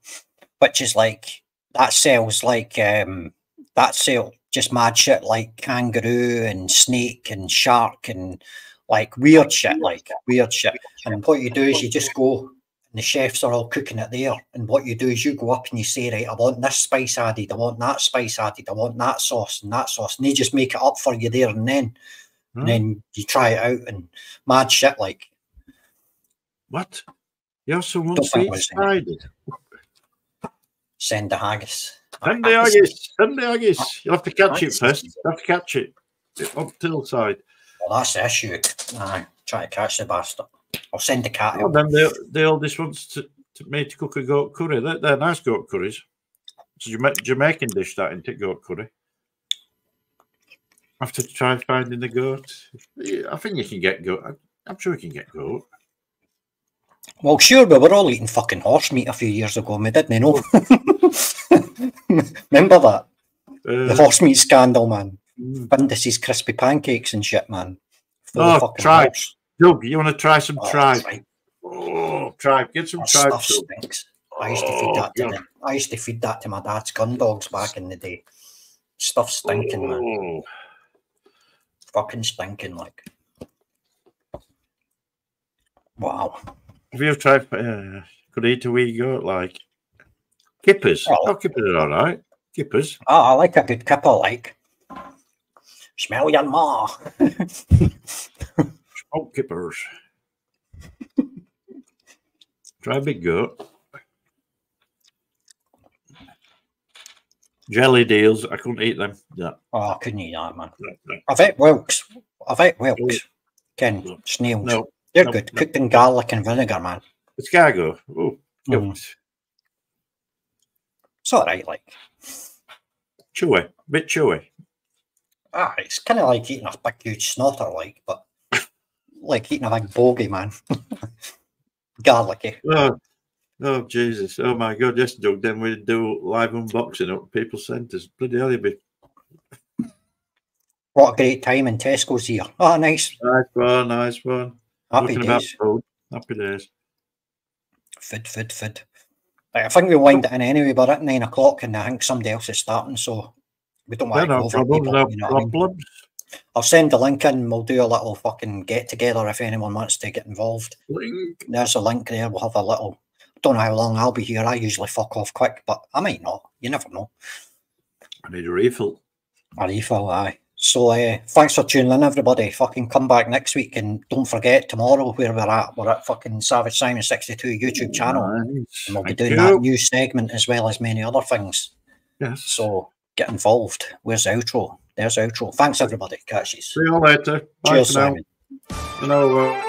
which is like that sells like um that sell just mad shit like kangaroo and snake and shark and like weird shit, like weird shit. And what you do is you just go. The chefs are all cooking it there, and what you do is you go up and you say, right, I want this spice added, I want that spice added, I want that sauce and that sauce, and they just make it up for you there and then, Hmm. and then you try it out and mad shit like. What? You're someone Don't think sweet it was sided. send the haggis. Send the haggis. Send the haggis. You'll have to catch it first. You have to catch it. Up the side. Well, that's the issue. Aye, try to catch the bastard. I'll send the cat Well, then the, the oldest wants to, to me to cook a goat curry. They're, they're nice goat curries. It's a Jama- Jamaican dish, that, isn't it, goat curry? I have to try finding the goat. I think you can get goat. I'm sure you can get goat. Well, sure, we were all eating fucking horse meat a few years ago, and we didn't know. <laughs> Remember that? The Uh, horse meat scandal, man. mm. Findus's crispy pancakes and shit, man. Full Oh, fucking horse. Doug, you want to try some Oh, tribe? tribe. Oh, tribe. Get some That tribe. stuff stinks. I used to feed Oh, that to God. them. I used to feed that to my dad's gun dogs back in the day. Stuff stinking, man. Oh. Fucking stinking, like. Wow. Have you tried? Uh, could eat a wee goat like kippers? Oh. Oh, kippers are all right. Kippers. Oh, I like a good kipper, like. Smell your ma. <laughs> Oh, kippers. Try a big goat. Jelly deals. I couldn't eat them. Yeah. Oh, I couldn't eat that, man. No, no, I've ate whelks. I've ate whelks. Ken, No. snails. no. They're good. Cooked in garlic and vinegar, man. Escargot. Oh, Mm. It's all right, like. Chewy. A Bit chewy. Ah, it's kind of like eating a big, huge snotter, like, but like eating a big bogey, man. <laughs> Garlicky. Oh, oh, Jesus. Oh, my God. Yes, Doug. Then we'd do live unboxing up people's centres. Bloody hell, you'd be What a great time in Tesco's here. Oh, nice. nice one, nice one. Happy about days. Happy days. Food, food, food. Right, I think we'll wind oh. it in anyway, but at nine o'clock, and I think somebody else is starting, so we don't Yeah, want to go no over problems, people, no you know what I mean? problems. I'll send the link in. We'll do a little fucking get together if anyone wants to get involved. Link. There's a link there. We'll have a little. Don't know how long I'll be here. I usually fuck off quick, but I might not. You never know. I need a refill. A refill, aye. So uh, thanks for tuning in, everybody. Fucking come back next week, and don't forget tomorrow where we're at. We're at fucking Savage Simon sixty two YouTube channel, Nice. and we'll be Thank doing you. that new segment as well as many other things. Yes. So get involved. Where's the outro? There's the outro. Thanks, everybody. Catch you. See you later. Bye Cheers. Simon. You know, uh,